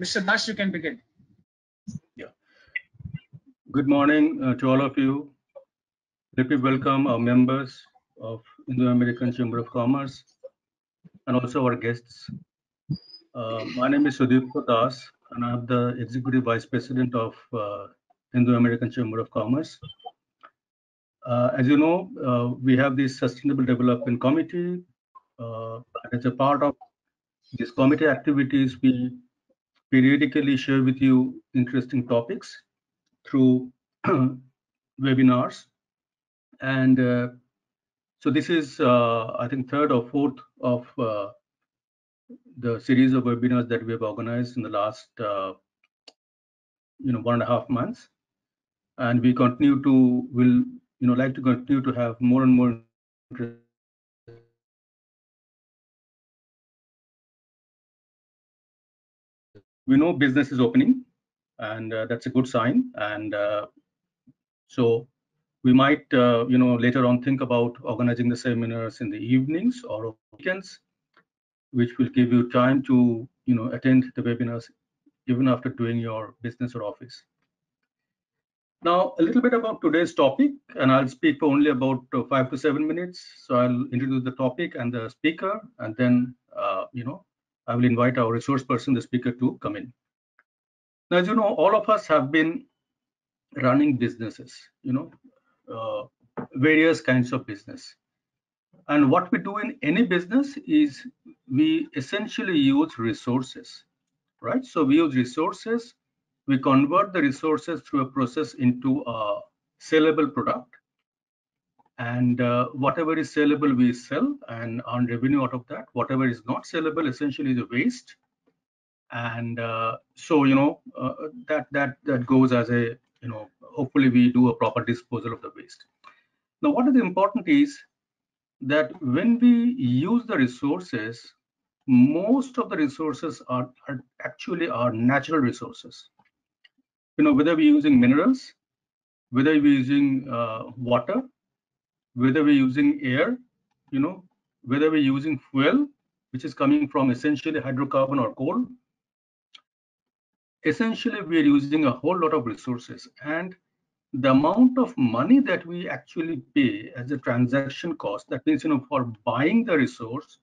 Mr. Dash, you can begin. Yeah. Good morning uh, to all of you. Let me welcome our members of Indo-American Chamber of Commerce and also our guests. Uh, my name is Sudip Das, and I'm the Executive Vice President of uh, Indo-American Chamber of Commerce. Uh, as you know, uh, we have this Sustainable Development Committee. Uh, as a part of this committee activities, we periodically share with you interesting topics through webinars. And uh, so this is, uh, I think, third or fourth of uh, the series of webinars that we have organized in the last, you know, one and a half months. And we continue to, will, you know, like to continue to have more and more we know business is opening and uh, that's a good sign. And uh, so we might uh, you know later on think about organizing the seminars in the evenings or weekends which will give you time to you know attend the webinars even after doing your business or office. Now a little bit about today's topic and i'll speak for only about uh, five to seven minutes. So i'll introduce the topic and the speaker and then uh, you know I will invite our resource person, the speaker, to come in. Now, as you know, all of us have been running businesses, you know, uh, various kinds of business. And what we do in any business is we essentially use resources, right? So we use resources, we convert the resources through a process into a sellable product and uh, whatever is sellable we sell. And earn revenue out of that whatever is not sellable essentially is a waste. And uh, so you know uh, that that that goes as a you know hopefully we do a proper disposal of the waste. Now what is important is that when we use the resources most of the resources are, are actually are natural resources. You know whether we're using minerals whether we're using uh, water whether we're using air, you know, whether we're using fuel, which is coming from essentially hydrocarbon or coal. Essentially, we're using a whole lot of resources and the amount of money that we actually pay as a transaction cost, that means, you know, for buying the resource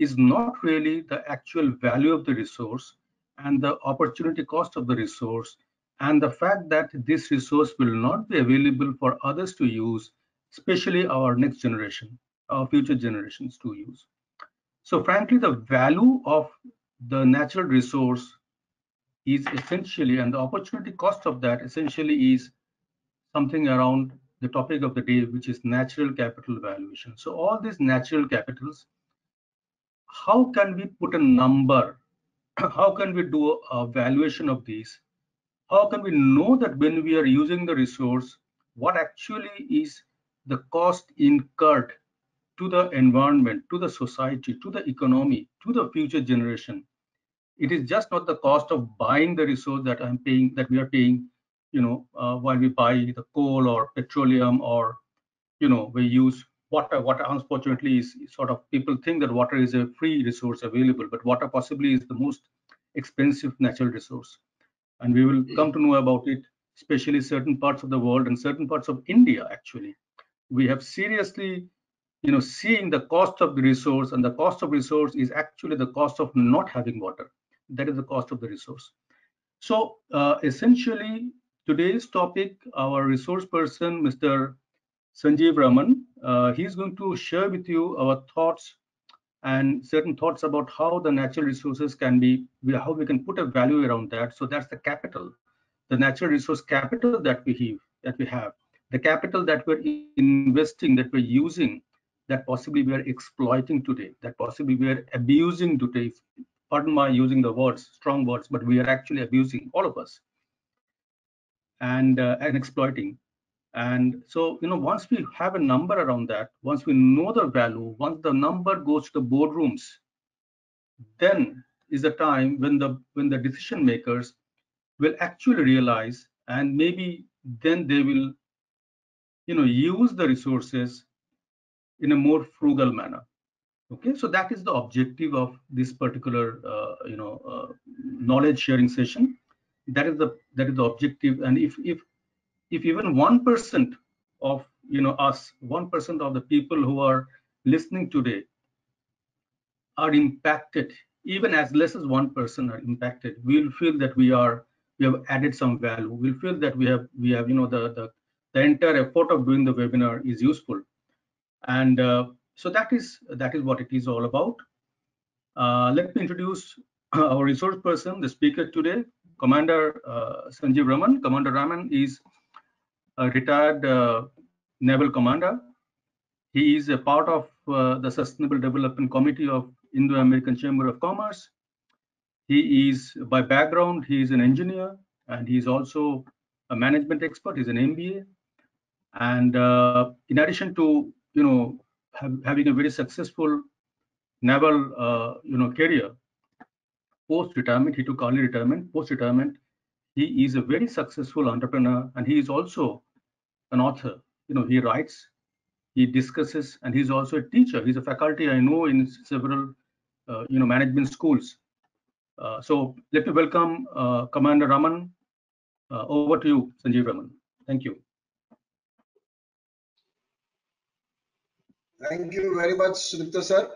is not really the actual value of the resource and the opportunity cost of the resource and the fact that this resource will not be available for others to use especially our next generation, our future generations to use. So frankly, the value of the natural resource is essentially, and the opportunity cost of that essentially is something around the topic of the day, which is natural capital valuation. So all these natural capitals, how can we put a number? How can we do a valuation of these? How can we know that when we are using the resource, what actually is the cost incurred to the environment, to the society, to the economy, to the future generation. It is just not the cost of buying the resource that I'm paying, that we are paying, you know, uh, while we buy the coal or petroleum or, you know, we use water. Water, unfortunately, is sort of people think that water is a free resource available, but water possibly is the most expensive natural resource. And we will come to know about it, especially certain parts of the world and certain parts of India, actually we have seriously you know seeing the cost of the resource and the cost of resource is actually the cost of not having water. That is the cost of the resource. So uh, essentially today's topic our resource person mr sanjeev raman uh, he's going to share with you our thoughts and certain thoughts about how the natural resources can be how we can put a value around that. So that's the capital the natural resource capital that we have that we have the capital that we're investing, that we're using, that possibly we are exploiting today, that possibly we are abusing today. Pardon my using the words, strong words, but we are actually abusing all of us and uh, and exploiting. And so, you know, once we have a number around that, once we know the value, once the number goes to the boardrooms, then is the time when the when the decision makers will actually realize and maybe then they will you know use the resources in a more frugal manner Okay, so that is the objective of this particular, uh, you know, uh, knowledge sharing session. That is the that is the objective. And if if if even one percent of you know us, one percent of the people who are listening today are impacted, even as less as one person are impacted, we'll feel that we are we have added some value. We'll feel that we have we have you know the the the entire effort of doing the webinar is useful. And uh, so that is that is what it is all about. Uh, let me introduce our resource person, the speaker today, Commander uh, Sanjeev Raman. Commander Raman is a retired uh, naval commander. He is a part of uh, the Sustainable Development Committee of Indo-American Chamber of Commerce. He is, by background, he is an engineer and he is also a management expert. He's an MBA. And uh, in addition to, you know, have, having a very successful naval, uh, you know, career. Post retirement, he took early retirement. Post retirement, he is a very successful entrepreneur, and he is also an author. You know, he writes, he discusses, and he's also a teacher. He's a faculty I know in several, uh, you know, management schools. Uh, so let me welcome uh, Commander Raman. Uh, over to you, Sanjeev Raman. Thank you. Thank you very much, Sudipta sir,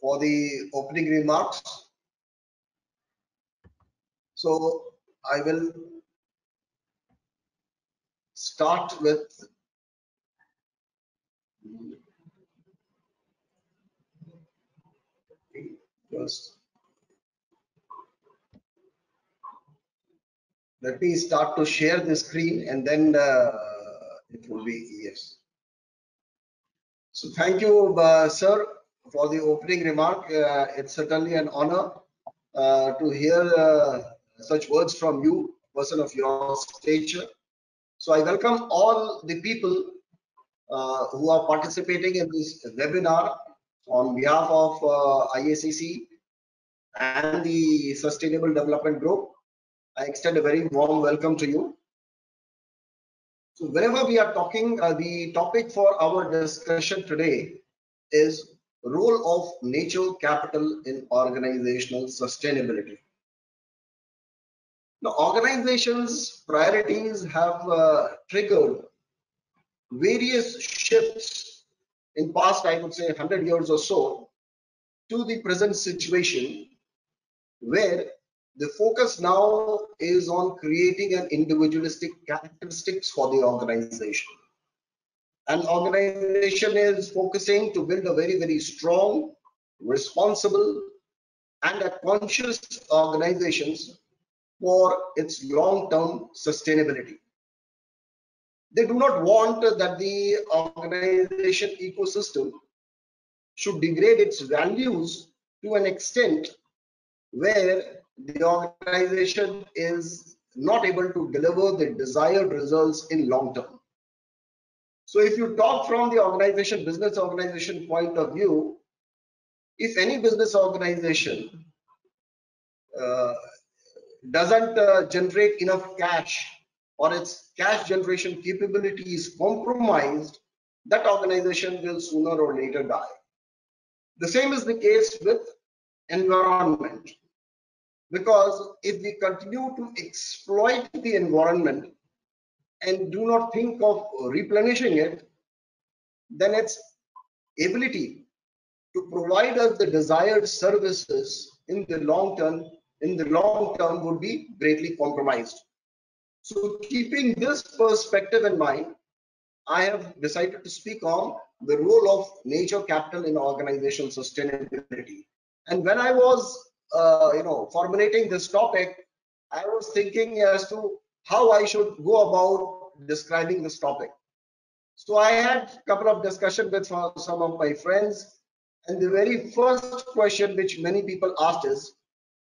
for the opening remarks. So I will start with first. Let me start to share the screen and then uh, it will be yes. So thank you, uh, sir, for the opening remark. Uh, it's certainly an honor uh, to hear uh, such words from you, person of your stature. So I welcome all the people uh, who are participating in this webinar on behalf of uh, IACC and the Sustainable Development Group. I extend a very warm welcome to you. So whenever we are talking, uh, the topic for our discussion today is role of nature capital in organizational sustainability. Now, organizations' priorities have uh, triggered various shifts in past, I would say, 100 years or so, to the present situation where the focus now is on creating an individualistic characteristics for the organization. An organization is focusing to build a very, very strong, responsible, and a conscious organizations for its long-term sustainability. They do not want that the organization ecosystem should degrade its values to an extent where the organization is not able to deliver the desired results in long term. So if you talk from the organization, business organization point of view, if any business organization uh, doesn't uh, generate enough cash or its cash generation capability is compromised, that organization will sooner or later die. The same is the case with environment because if we continue to exploit the environment and do not think of replenishing it, then its ability to provide us the desired services in the long term in the long term would be greatly compromised. So keeping this perspective in mind, I have decided to speak on the role of nature capital in organizational sustainability. And when I was uh, you know, formulating this topic, I was thinking as to how I should go about describing this topic. So I had a couple of discussion with some of my friends, and the very first question which many people asked is,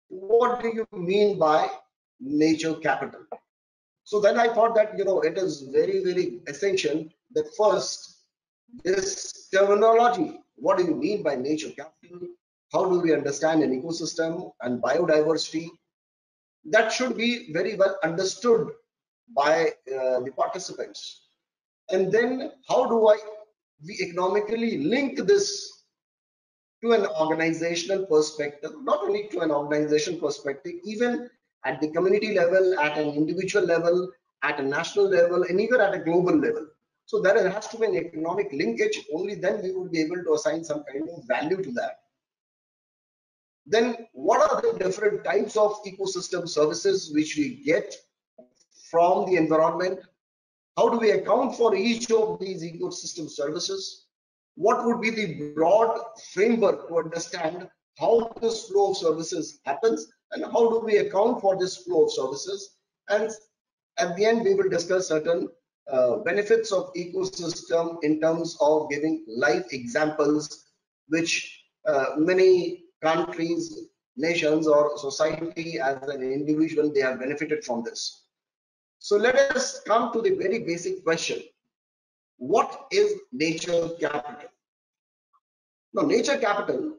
what do you mean by nature capital? So then I thought that you know it is very very essential that first this terminology, what do you mean by nature capital? How do we understand an ecosystem and biodiversity that should be very well understood by uh, the participants and then how do i we economically link this to an organizational perspective, not only to an organizational perspective, even at the community level, at an individual level, at a national level, and even at a global level. So there has to be an economic linkage. Only then we would be able to assign some kind of value to that. Then what are the different types of ecosystem services which we get from the environment? How do we account for each of these ecosystem services? What would be the broad framework to understand how this flow of services happens and how do we account for this flow of services? And at the end, we will discuss certain uh, benefits of ecosystem in terms of giving live examples, which uh, many countries, nations, or society as an individual, they have benefited from this. So let us come to the very basic question. What is nature capital? Now, nature capital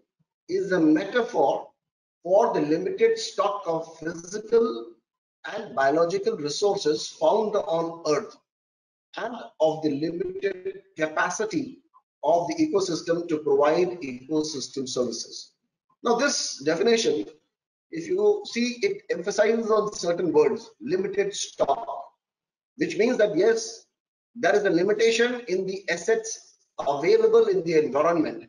is a metaphor for the limited stock of physical and biological resources found on earth and of the limited capacity of the ecosystem to provide ecosystem services. Now, this definition, if you see, it emphasizes on certain words, limited stock, which means that yes, there is a limitation in the assets available in the environment.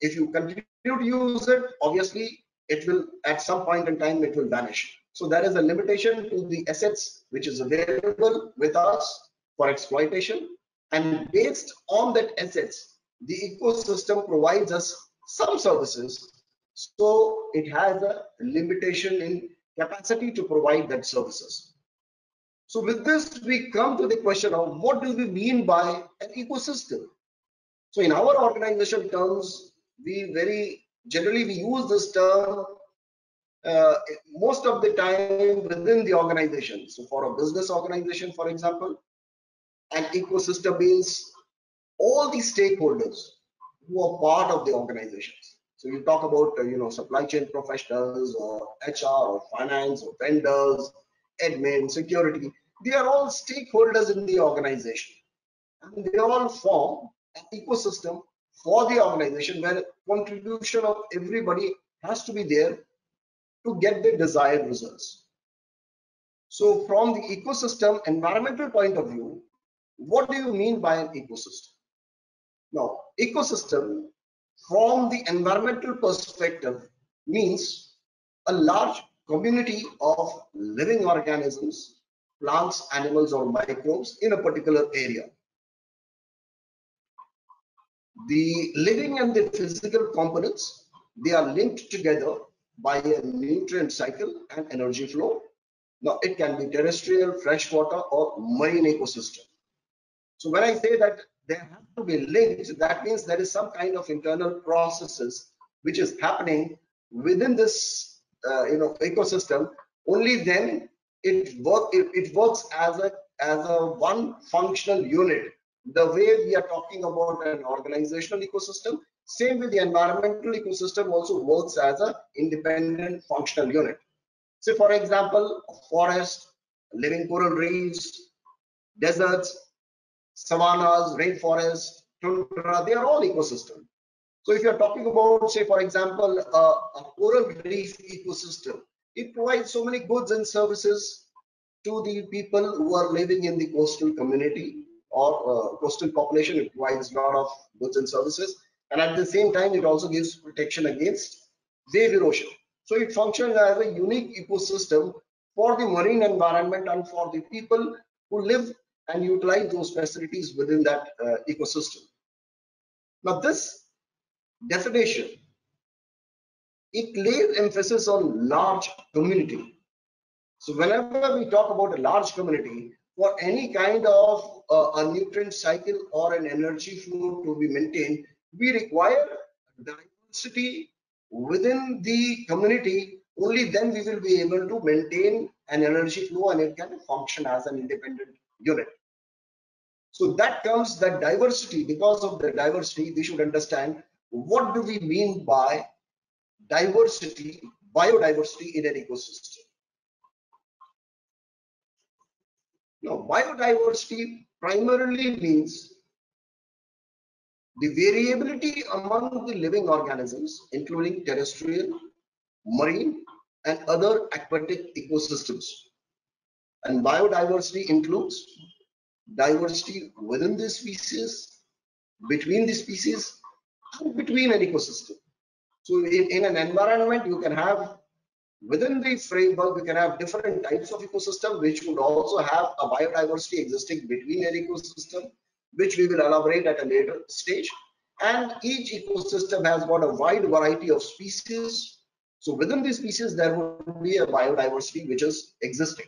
If you continue to use it, obviously, it will, at some point in time, it will vanish. So there is a limitation to the assets which is available with us for exploitation. And based on that assets, the ecosystem provides us some services so it has a limitation in capacity to provide that services. So with this, we come to the question of what do we mean by an ecosystem? So in our organization terms, we very generally we use this term uh, most of the time within the organization. So for a business organization, for example, an ecosystem means all the stakeholders who are part of the organizations. So you talk about, uh, you know, supply chain professionals or HR or finance or vendors, admin, security. They are all stakeholders in the organization. And they all form an ecosystem for the organization where contribution of everybody has to be there to get the desired results. So from the ecosystem environmental point of view, what do you mean by an ecosystem? Now, ecosystem from the environmental perspective means a large community of living organisms, plants, animals, or microbes in a particular area. The living and the physical components, they are linked together by a nutrient cycle and energy flow. Now, it can be terrestrial, freshwater, or marine ecosystem. So when I say that there have to be links, that means there is some kind of internal processes which is happening within this uh, you know ecosystem. Only then it work it, it works as a as a one functional unit. The way we are talking about an organizational ecosystem, same with the environmental ecosystem also works as a independent functional unit. So for example, forest, living coral reefs, deserts, savannas, rainforests, tundra, they are all ecosystem. So if you're talking about, say, for example, a coral reef ecosystem, it provides so many goods and services to the people who are living in the coastal community or uh, coastal population. It provides a lot of goods and services. And at the same time, it also gives protection against wave erosion. So it functions as a unique ecosystem for the marine environment and for the people who live and utilize those facilities within that uh, ecosystem. Now this definition, it lays emphasis on large community. So whenever we talk about a large community, for any kind of uh, a nutrient cycle or an energy flow to be maintained, we require diversity within the community. Only then we will be able to maintain an energy flow and it can function as an independent unit. So that comes that diversity. Because of the diversity, we should understand what do we mean by diversity, biodiversity in an ecosystem. Now, biodiversity primarily means the variability among the living organisms, including terrestrial, marine, and other aquatic ecosystems. And biodiversity includes diversity within the species, between the species, and between an ecosystem. So in, in an environment, you can have within the framework, you can have different types of ecosystem, which would also have a biodiversity existing between an ecosystem, which we will elaborate at a later stage. And each ecosystem has got a wide variety of species. So within these species, there would be a biodiversity which is existing.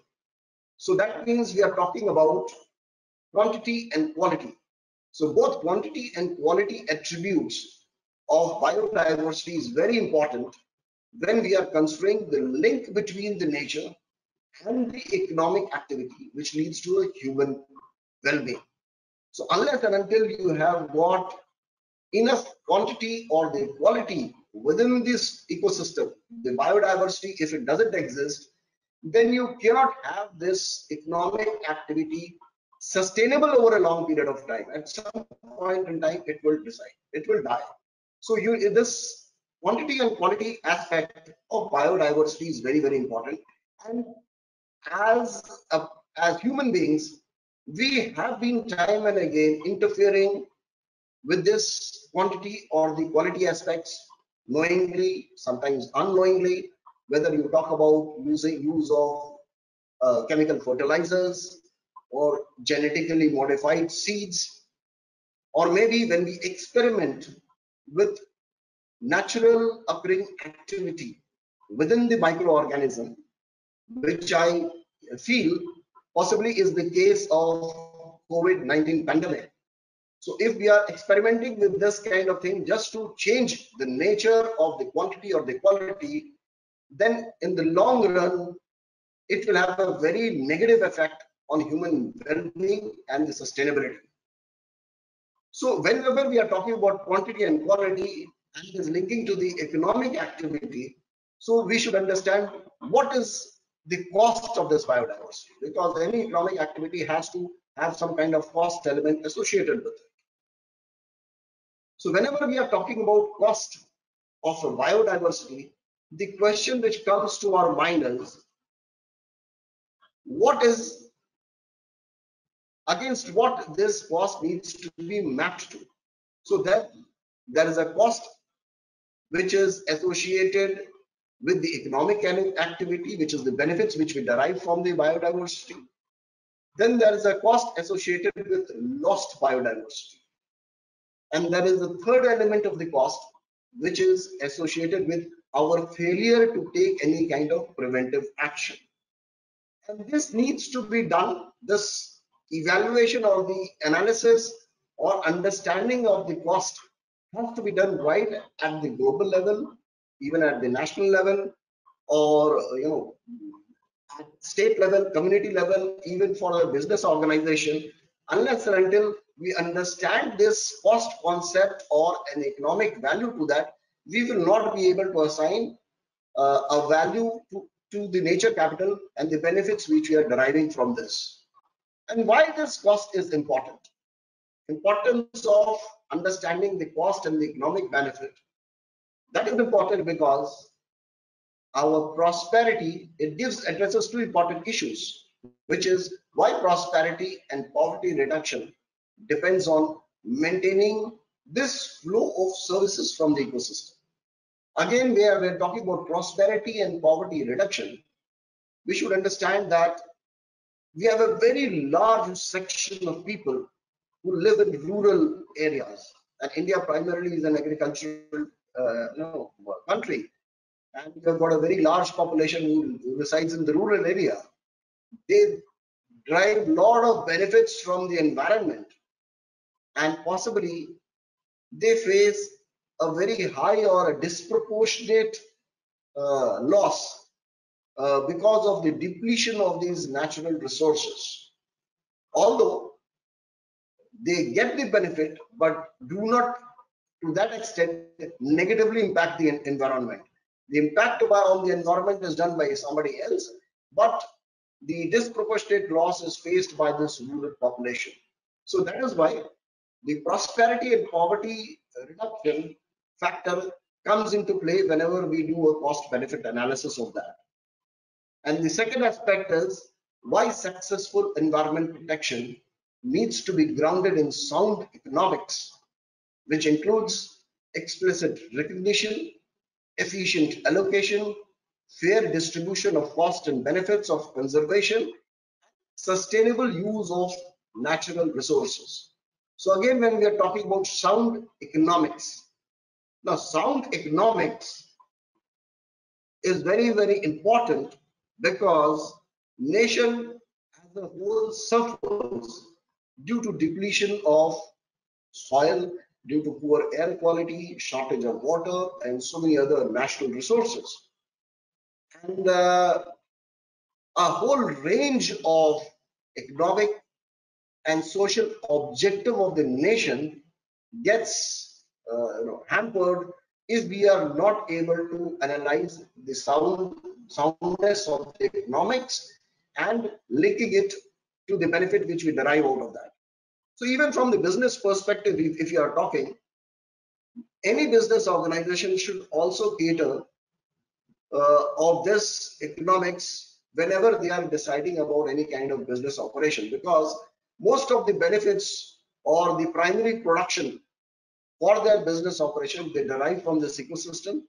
So that means we are talking about quantity and quality. So both quantity and quality attributes of biodiversity is very important when we are considering the link between the nature and the economic activity which leads to a human well-being. So unless and until you have got enough quantity or the quality within this ecosystem, the biodiversity, if it doesn't exist, then you cannot have this economic activity sustainable over a long period of time. At some point in time, it will decide, it will die. So you this quantity and quality aspect of biodiversity is very, very important. And as a, as human beings, we have been time and again interfering with this quantity or the quality aspects knowingly, sometimes unknowingly, whether you talk about using use of uh, chemical fertilizers or genetically modified seeds, or maybe when we experiment with natural occurring activity within the microorganism, which I feel possibly is the case of COVID-19 pandemic. So if we are experimenting with this kind of thing just to change the nature of the quantity or the quality, then in the long run, it will have a very negative effect on human well-being and the sustainability. So whenever we are talking about quantity and quality, and it is linking to the economic activity. So we should understand what is the cost of this biodiversity because any economic activity has to have some kind of cost element associated with it. So whenever we are talking about cost of biodiversity, the question which comes to our mind is what is against what this cost needs to be mapped to. So that there is a cost which is associated with the economic activity, which is the benefits which we derive from the biodiversity. Then there is a cost associated with lost biodiversity. And there is a third element of the cost, which is associated with our failure to take any kind of preventive action. And this needs to be done, this evaluation or the analysis or understanding of the cost has to be done right at the global level, even at the national level, or you know, at state level, community level, even for a business organization, unless and until we understand this cost concept or an economic value to that, we will not be able to assign uh, a value to, to the nature capital and the benefits which we are deriving from this. And why this cost is important? Importance of understanding the cost and the economic benefit. That is important because our prosperity, it gives addresses two important issues, which is why prosperity and poverty reduction depends on maintaining this flow of services from the ecosystem. Again, we are, we're talking about prosperity and poverty reduction. We should understand that we have a very large section of people who live in rural areas. And India primarily is an agricultural uh, you know, country. And we have got a very large population who resides in the rural area. They derive a lot of benefits from the environment. And possibly they face a very high or a disproportionate uh, loss uh, because of the depletion of these natural resources. Although they get the benefit, but do not to that extent negatively impact the environment. The impact on the environment is done by somebody else, but the disproportionate loss is faced by this rural population. So that is why the prosperity and poverty reduction factor comes into play whenever we do a cost benefit analysis of that. And the second aspect is why successful environment protection needs to be grounded in sound economics, which includes explicit recognition, efficient allocation, fair distribution of cost and benefits of conservation, sustainable use of natural resources. So again, when we are talking about sound economics, now sound economics is very, very important because nation as a whole suffers due to depletion of soil, due to poor air quality, shortage of water, and so many other national resources. And uh, a whole range of economic and social objective of the nation gets uh, you know, hampered if we are not able to analyze the sound soundness of the economics and linking it to the benefit which we derive out of that. So even from the business perspective, if, you are talking, any business organization should also cater uh, of this economics whenever they are deciding about any kind of business operation because most of the benefits or the primary production for their business operation they derive from this ecosystem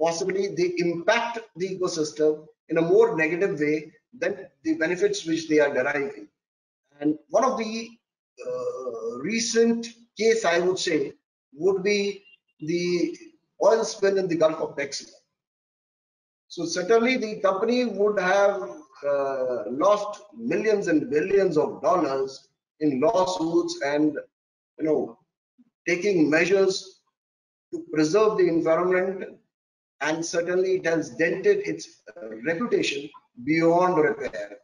possibly they impact the ecosystem in a more negative way than the benefits which they are deriving. And one of the uh, recent case i would say would be the oil spill in the gulf of mexico. So certainly the company would have uh, lost millions and billions of dollars in lawsuits and you know taking measures to preserve the environment and certainly it has dented its uh, reputation beyond repair.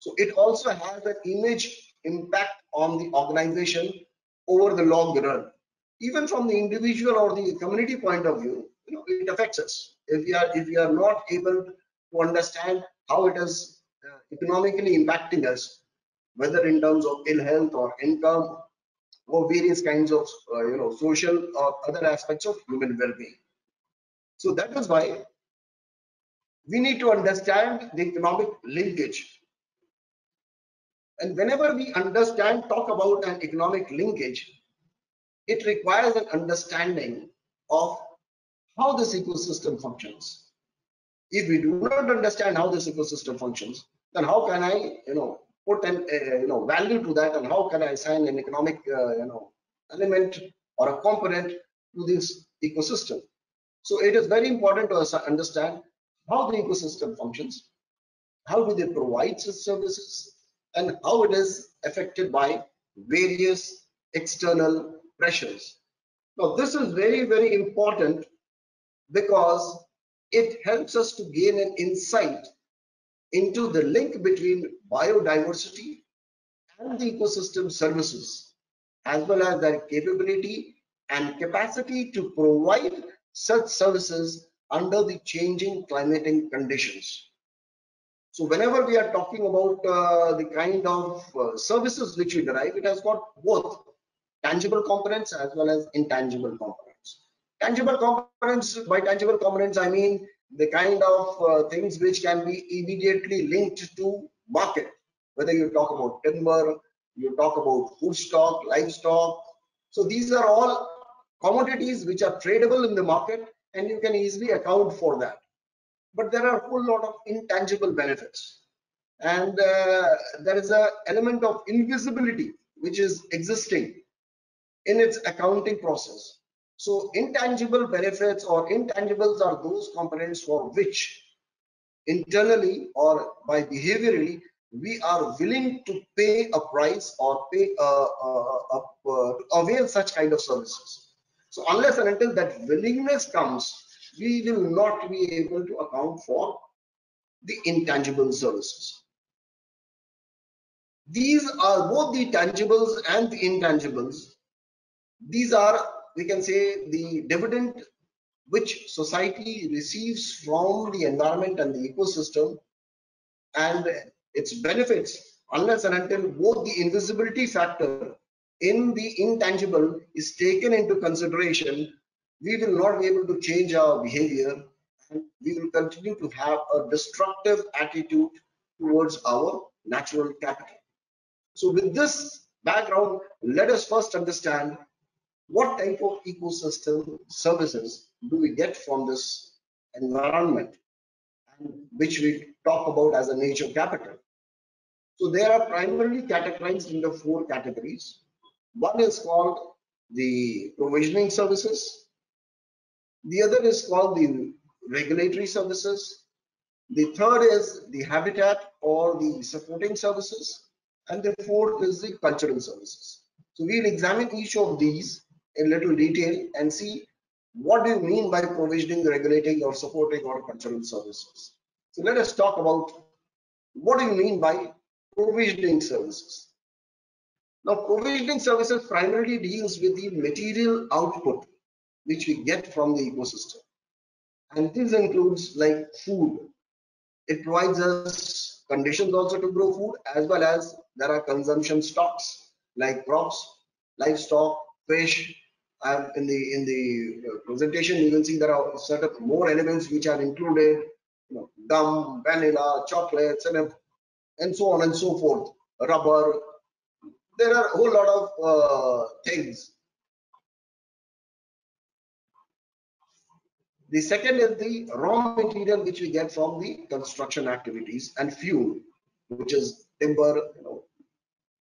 So it also has an image impact on the organization over the long run. Even from the individual or the community point of view, you know, it affects us. If we are if we are not able to understand how it is uh, economically impacting us, whether in terms of ill health or income or various kinds of uh, you know social or other aspects of human well-being. So that is why we need to understand the economic linkage. And whenever we understand, talk about an economic linkage, it requires an understanding of how this ecosystem functions. If we do not understand how this ecosystem functions, then how can I, you know, put an, uh, you know, value to that, and how can I assign an economic, uh, you know, element or a component to this ecosystem? So it is very important to understand how the ecosystem functions, how do they provide such services, and how it is affected by various external pressures. Now, this is very, very important because it helps us to gain an insight into the link between biodiversity and the ecosystem services, as well as their capability and capacity to provide such services under the changing climatic conditions. So whenever we are talking about uh, the kind of uh, services which we derive, it has got both tangible components as well as intangible components. Tangible components, by tangible components, I mean the kind of uh, things which can be immediately linked to market, whether you talk about timber, you talk about food stock, livestock. So these are all commodities which are tradable in the market and you can easily account for that. But there are a whole lot of intangible benefits. And uh, there is an element of invisibility which is existing in its accounting process. So intangible benefits or intangibles are those components for which internally or by behaviorally we are willing to pay a price or pay a, a, a, a avail such kind of services. So unless and until that willingness comes, we will not be able to account for the intangible services. These are both the tangibles and the intangibles these are, we can say, the dividend which society receives from the environment and the ecosystem and its benefits unless and until both the invisibility factor in the intangible is taken into consideration, we will not be able to change our behavior and we will continue to have a destructive attitude towards our natural capital. So with this background, let us first understand what type of ecosystem services do we get from this environment which we talk about as a nature capital. So they are primarily categorized into four categories. One is called the provisioning services. The other is called the regulatory services. The third is the habitat or the supporting services. And the fourth is the cultural services. So we'll examine each of these in little detail and see what do you mean by provisioning, regulating or supporting or cultural services. So let us talk about what do you mean by provisioning services. Now provisioning services primarily deals with the material output which we get from the ecosystem. And this includes like food. It provides us conditions also to grow food as well as there are consumption stocks like crops, livestock, fish. And in the in the uh, presentation, you will see there are certain more elements which are included, you know, gum, vanilla, chocolates, and and so on and so forth. Rubber. There are a whole lot of uh, things The second is the raw material which we get from the construction activities and fuel, which is timber, you know,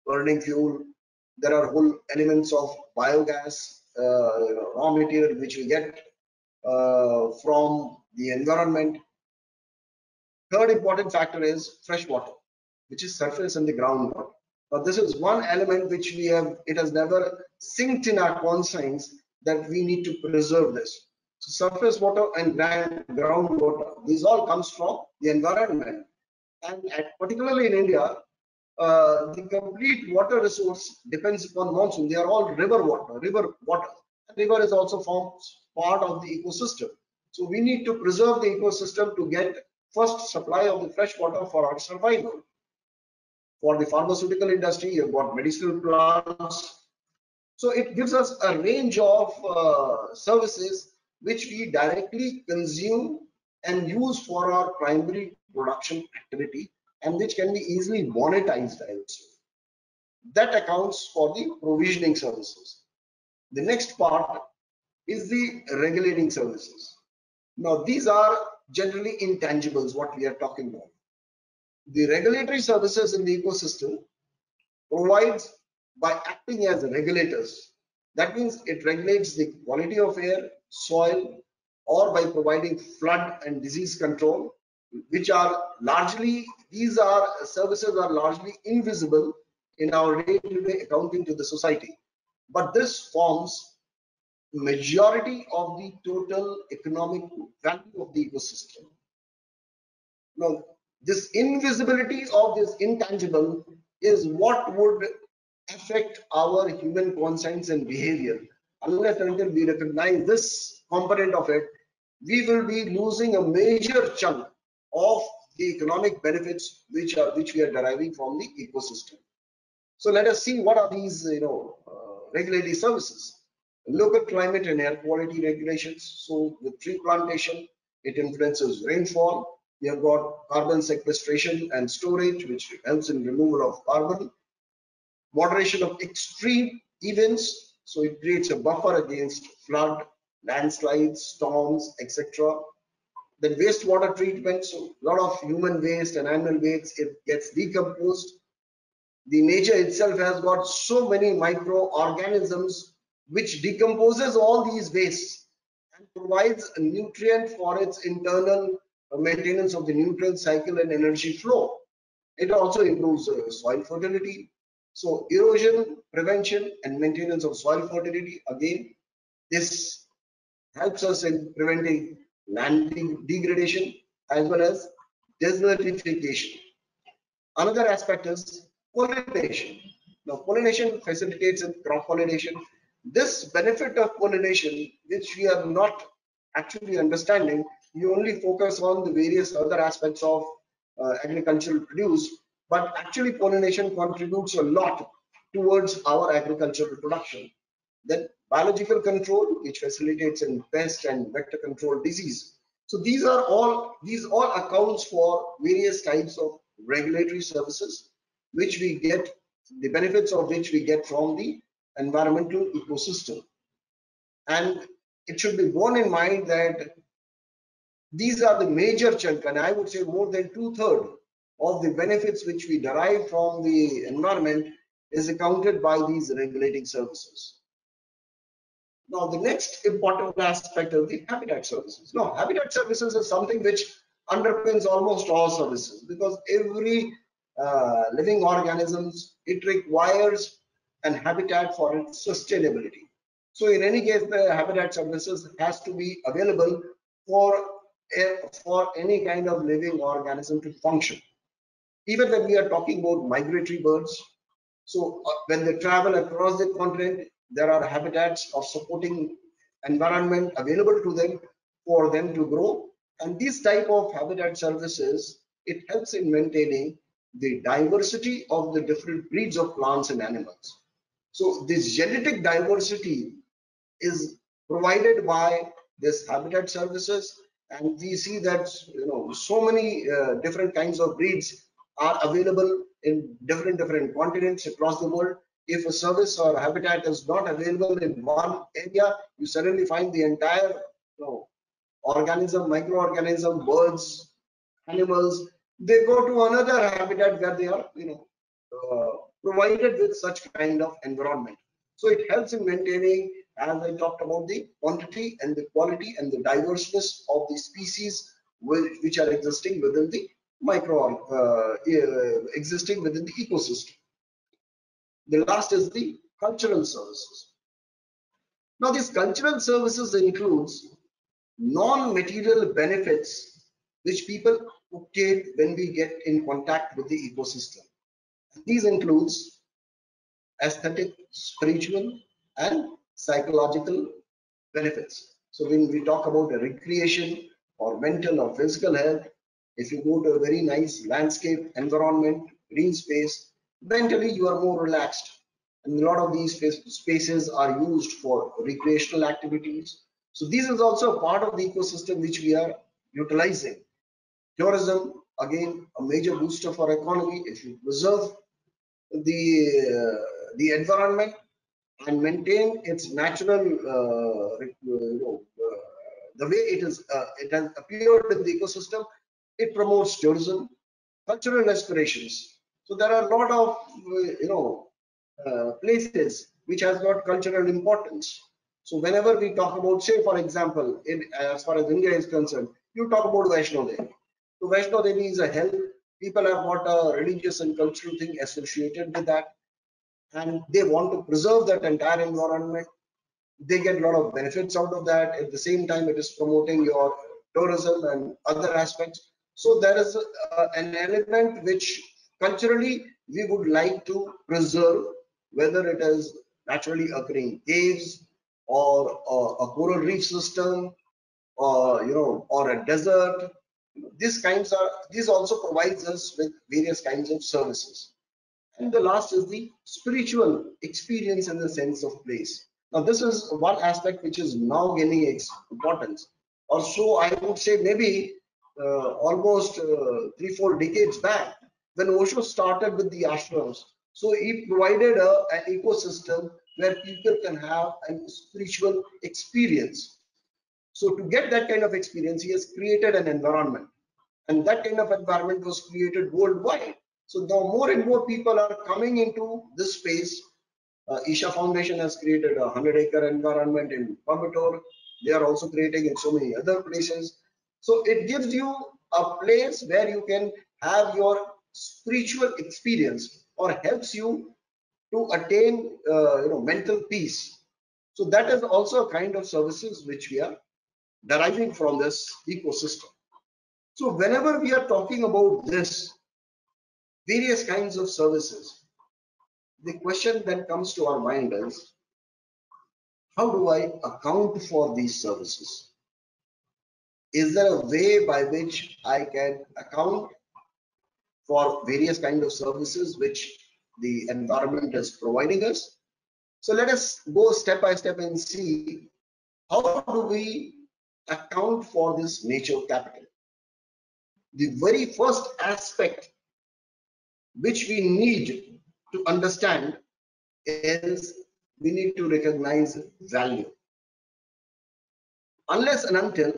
burning fuel. There are whole elements of biogas, uh, raw material which we get uh, from the environment. Third important factor is fresh water, which is surface and the groundwater. Now this is one element which we have, it has never synced in our conscience that we need to preserve this So surface water and ground water, These all comes from the environment. And particularly in India, uh, the complete water resource depends upon monsoon. They are all river water, river water. River is also forms part of the ecosystem. So we need to preserve the ecosystem to get first supply of the fresh water for our survival. For the pharmaceutical industry, you've got medicinal plants. So it gives us a range of uh, services which we directly consume and use for our primary production activity and which can be easily monetized I would say. That accounts for the provisioning services. The next part is the regulating services. Now these are generally intangibles what we are talking about. The regulatory services in the ecosystem provides by acting as regulators. That means it regulates the quality of air, soil, or by providing flood and disease control, which are largely, these are services are largely invisible in our day-to-day accounting to the society. But this forms majority of the total economic value of the ecosystem. Now, this invisibility of this intangible is what would affect our human conscience and behavior unless until we recognize this component of it, we will be losing a major chunk of the economic benefits which are which we are deriving from the ecosystem. So let us see what are these, you know, uh, regulatory services. Local climate and air quality regulations. So with tree plantation, it influences rainfall. We have got carbon sequestration and storage, which helps in removal of carbon. Moderation of extreme events so it creates a buffer against flood, landslides, storms, etc. Then wastewater treatment, so a lot of human waste and animal waste, it gets decomposed. The nature itself has got so many microorganisms which decomposes all these wastes and provides a nutrient for its internal maintenance of the nutrient cycle and energy flow. It also improves uh, soil fertility, so erosion prevention and maintenance of soil fertility, again, this helps us in preventing land degradation as well as desertification. Another aspect is pollination. Now, pollination facilitates crop pollination. This benefit of pollination, which we are not actually understanding, we only focus on the various other aspects of uh, agricultural produce but actually pollination contributes a lot towards our agricultural production. Then biological control, which facilitates in pest and vector control disease. So these are all, these all accounts for various types of regulatory services, which we get, the benefits of which we get from the environmental ecosystem. And it should be borne in mind that these are the major chunk, and I would say more than two-thirds of the benefits which we derive from the environment is accounted by these regulating services. Now, the next important aspect of the habitat services. Now, habitat services is something which underpins almost all services because every uh, living organisms, it requires an habitat for its sustainability. So in any case, the habitat services has to be available for, for any kind of living organism to function. Even when we are talking about migratory birds, so uh, when they travel across the continent, there are habitats of supporting environment available to them for them to grow. And this type of habitat services, it helps in maintaining the diversity of the different breeds of plants and animals. So this genetic diversity is provided by this habitat services and we see that you know so many uh, different kinds of breeds are available in different different continents across the world if a service or habitat is not available in one area, you suddenly find the entire you know, organism, microorganism, birds, animals, they go to another habitat where they are, you know, uh, provided with such kind of environment. So it helps in maintaining, as I talked about, the quantity and the quality and the diverseness of the species which are existing within the micro, uh, existing within the ecosystem. The last is the cultural services. Now, these cultural services includes non-material benefits which people obtain when we get in contact with the ecosystem. These includes aesthetic, spiritual, and psychological benefits. So when we talk about recreation or mental or physical health, if you go to a very nice landscape environment, green space, mentally you are more relaxed. And a lot of these spaces are used for recreational activities. So this is also a part of the ecosystem which we are utilizing. Tourism again a major booster for economy. If you preserve the uh, the environment and maintain its natural uh, you know, uh, the way it is uh, it has appeared in the ecosystem it promotes tourism cultural aspirations so there are a lot of, you know, uh, places which has got cultural importance. So whenever we talk about, say, for example, in, as far as India is concerned, you talk about Vaishno Devi. So Vaishno Devi is a hill. People have got a religious and cultural thing associated with that. And they want to preserve that entire environment. They get a lot of benefits out of that. At the same time, it is promoting your tourism and other aspects. So there is a, an element which culturally we would like to preserve whether it is naturally occurring caves or, a coral reef system or you know or a desert these kinds are this also provides us with various kinds of services and the last is the spiritual experience in the sense of place now this is one aspect which is now gaining importance or so i would say maybe uh, almost uh, three four decades back when Osho started with the ashrams. So he provided a, an ecosystem where people can have a spiritual experience. So to get that kind of experience, he has created an environment. And that kind of environment was created worldwide. So now more and more people are coming into this space. Uh, Isha Foundation has created a 100 acre environment in Coimbatore. They are also creating in so many other places. So it gives you a place where you can have your spiritual experience or helps you to attain uh, you know mental peace so that is also a kind of services which we are deriving from this ecosystem so whenever we are talking about this various kinds of services the question that comes to our mind is how do i account for these services is there a way by which i can account for various kinds of services which the environment is providing us. So let us go step by step and see how do we account for this nature capital. The very first aspect which we need to understand is we need to recognize value. Unless and until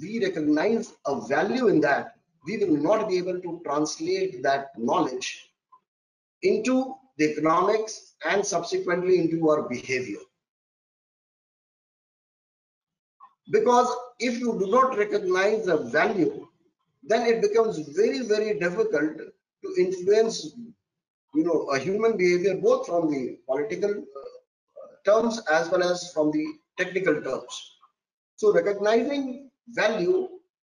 we recognize a value in that, we will not be able to translate that knowledge into the economics and subsequently into our behavior. Because if you do not recognize the value, then it becomes very, very difficult to influence, you know, a human behavior both from the political uh, terms as well as from the technical terms. So recognizing value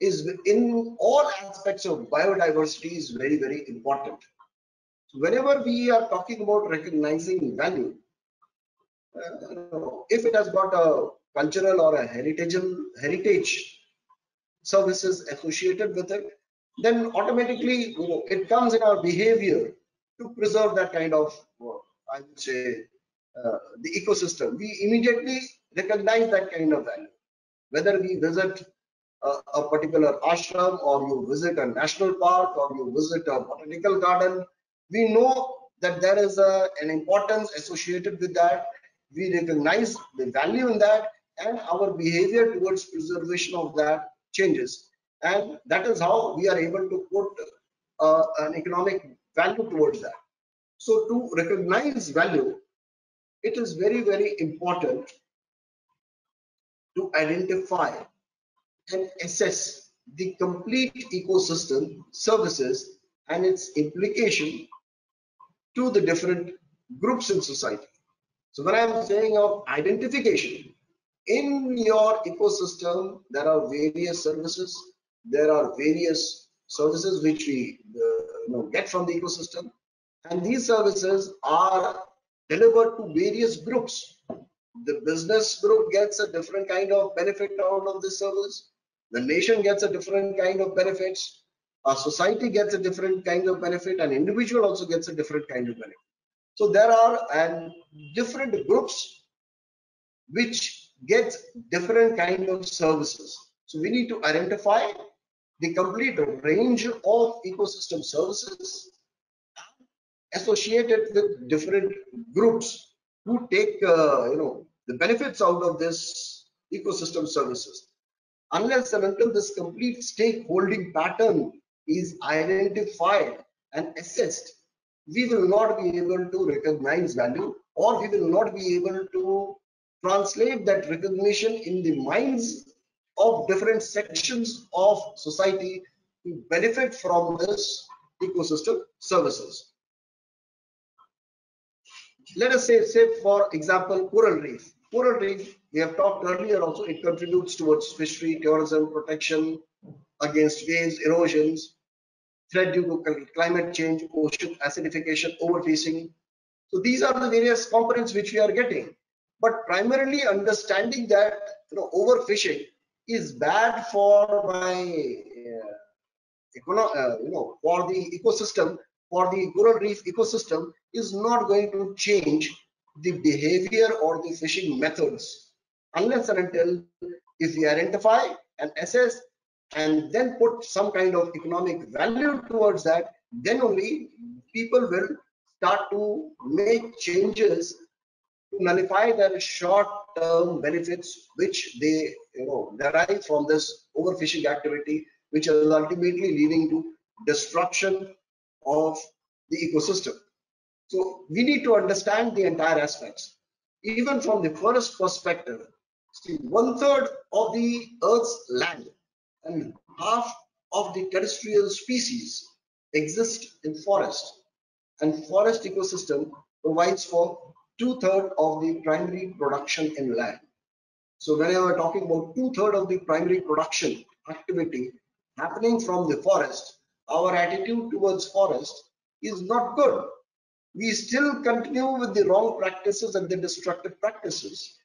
is in all aspects of biodiversity is very, very important. So whenever we are talking about recognizing value, uh, if it has got a cultural or a heritage heritage services associated with it, then automatically you know it comes in our behavior to preserve that kind of I would say uh, the ecosystem. We immediately recognize that kind of value, whether we visit a, a particular ashram or you visit a national park or you visit a botanical garden we know that there is a, an importance associated with that. We recognize the value in that and our behavior towards preservation of that changes. And that is how we are able to put uh, an economic value towards that. So to recognize value, it is very, very important to identify and assess the complete ecosystem services and its implication to the different groups in society. So when I'm saying of identification, in your ecosystem, there are various services, there are various services which we uh, you know, get from the ecosystem, and these services are delivered to various groups. The business group gets a different kind of benefit out of this service. The nation gets a different kind of benefits a society gets a different kind of benefit an individual also gets a different kind of benefit so there are and different groups which get different kind of services so we need to identify the complete range of ecosystem services associated with different groups who take uh, you know the benefits out of this ecosystem services. Unless and until this complete stakeholding pattern is identified and assessed, we will not be able to recognize value or we will not be able to translate that recognition in the minds of different sections of society to benefit from this ecosystem services. Let us say, say for example, coral reef. Coral reef, we have talked earlier also, it contributes towards fishery, tourism, protection against waves, erosions, threat due to climate change, ocean acidification, overfishing. So these are the various components which we are getting. But primarily understanding that you know overfishing is bad for my uh, uh, you know for the ecosystem, for the coral reef ecosystem is not going to change the behavior or the fishing methods unless and until if we identify and assess and then put some kind of economic value towards that, then only people will start to make changes to nullify their short-term benefits which they you know derive from this overfishing activity, which is ultimately leading to destruction of the ecosystem. So we need to understand the entire aspects. Even from the forest perspective, see one third of the Earth's land and half of the terrestrial species exist in forest and forest ecosystem provides for two-thirds of the primary production in land. So when we're talking about two-thirds of the primary production activity happening from the forest, our attitude towards forest is not good. We still continue with the wrong practices and the destructive practices.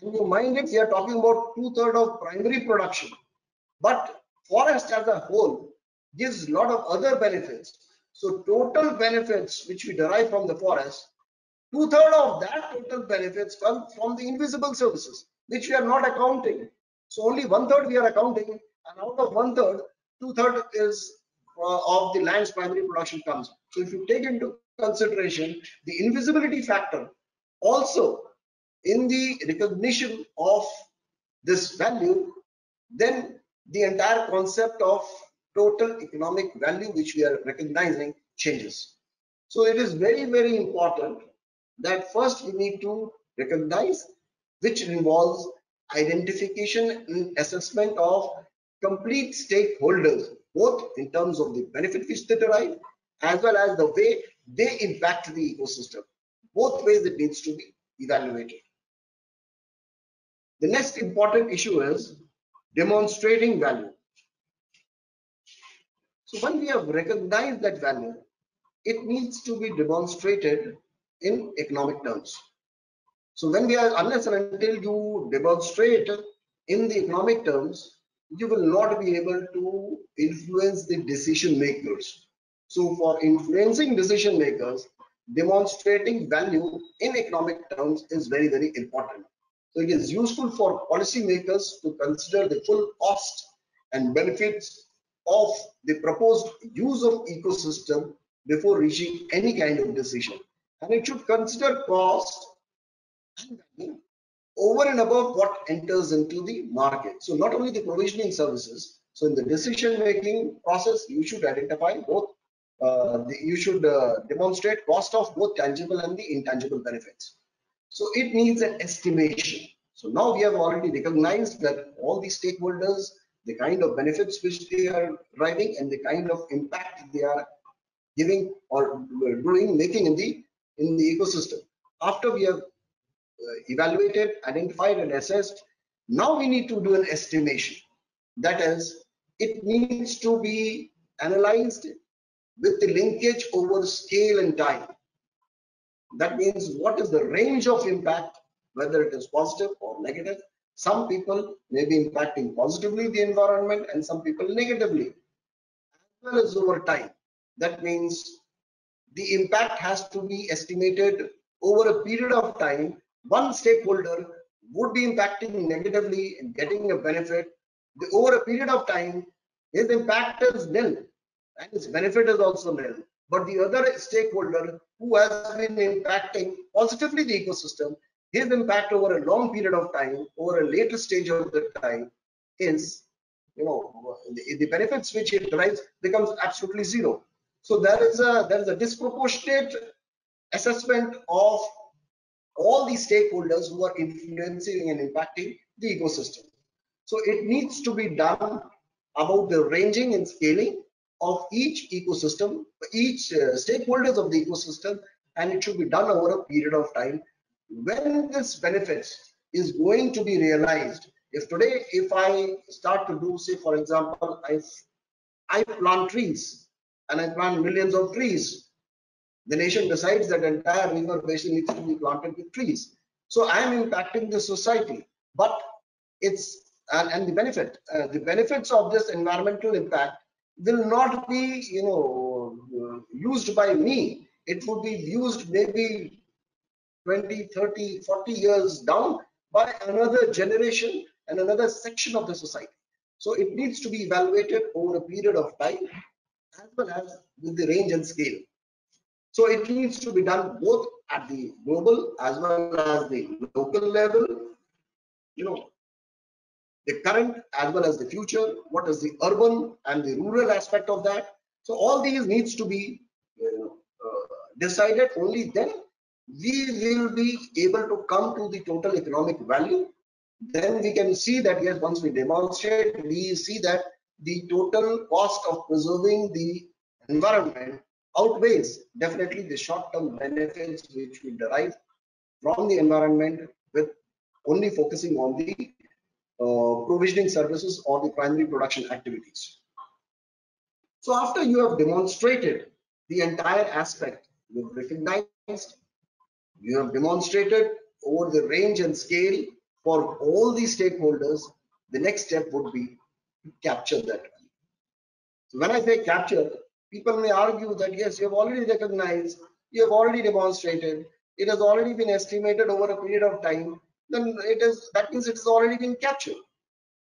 And you mind it, we are talking about two-thirds of primary production but forest as a whole gives a lot of other benefits So total benefits which we derive from the forest, two-thirds of that total benefits come from the invisible services, which we are not accounting. So only one-third we are accounting, and out of one-third, two-third is uh, of the land's primary production comes. So if you take into consideration the invisibility factor, also in the recognition of this value, then the entire concept of total economic value which we are recognizing changes. So it is very, very important that first we need to recognize which involves identification and assessment of complete stakeholders, both in terms of the benefit which they derive as well as the way they impact the ecosystem. Both ways it needs to be evaluated. The next important issue is demonstrating value. So when we have recognized that value, it needs to be demonstrated in economic terms. So when we are, unless and until you demonstrate in the economic terms, you will not be able to influence the decision makers. So for influencing decision makers, demonstrating value in economic terms is very, very important. So it is useful for policymakers to consider the full cost and benefits of the proposed use of ecosystem before reaching any kind of decision. And it should consider cost over and above what enters into the market. So not only the provisioning services, so in the decision making process, you should identify both, uh, the, you should uh, demonstrate cost of both tangible and the intangible benefits. So it needs an estimation. So now we have already recognized that all the stakeholders the kind of benefits which they are driving and the kind of impact they are giving or doing making in the in the ecosystem. After we have uh, evaluated identified and assessed now we need to do an estimation. That is it needs to be analyzed with the linkage over scale and time. That means what is the range of impact whether it is positive or negative. Some people may be impacting positively the environment and some people negatively. As well as over time. That means the impact has to be estimated over a period of time. One stakeholder would be impacting negatively and getting a benefit. The, over a period of time, his impact is nil and his benefit is also nil. But the other stakeholder who has been impacting positively the ecosystem his impact over a long period of time, over a later stage of the time, is, you know, the, the benefits which it derives becomes absolutely zero. So there is a there is a disproportionate assessment of all the stakeholders who are influencing and impacting the ecosystem. So it needs to be done about the ranging and scaling of each ecosystem, each uh, stakeholders of the ecosystem, and it should be done over a period of time when this benefit is going to be realized if today if i start to do say for example i i plant trees and i plant millions of trees. The nation decides that entire river basin needs to be planted with trees. So i am impacting the society but it's and, and the benefit uh, the benefits of this environmental impact will not be you know uh, used by me. It would be used maybe 20, 30, 40 years down by another generation and another section of the society. So it needs to be evaluated over a period of time as well as with the range and scale. So it needs to be done both at the global as well as the local level. You know, the current as well as the future, what is the urban and the rural aspect of that. So all these needs to be you know, uh, decided only then we will be able to come to the total economic value. Then we can see that yes, once we demonstrate, we see that the total cost of preserving the environment outweighs definitely the short-term benefits which we derive from the environment with only focusing on the uh, provisioning services or the primary production activities. So after you have demonstrated the entire aspect, you've recognized you have demonstrated over the range and scale for all the stakeholders. The next step would be capture that. When I say capture, people may argue that yes, you have already recognized, you have already demonstrated, it has already been estimated over a period of time, then it is that means it has already been captured.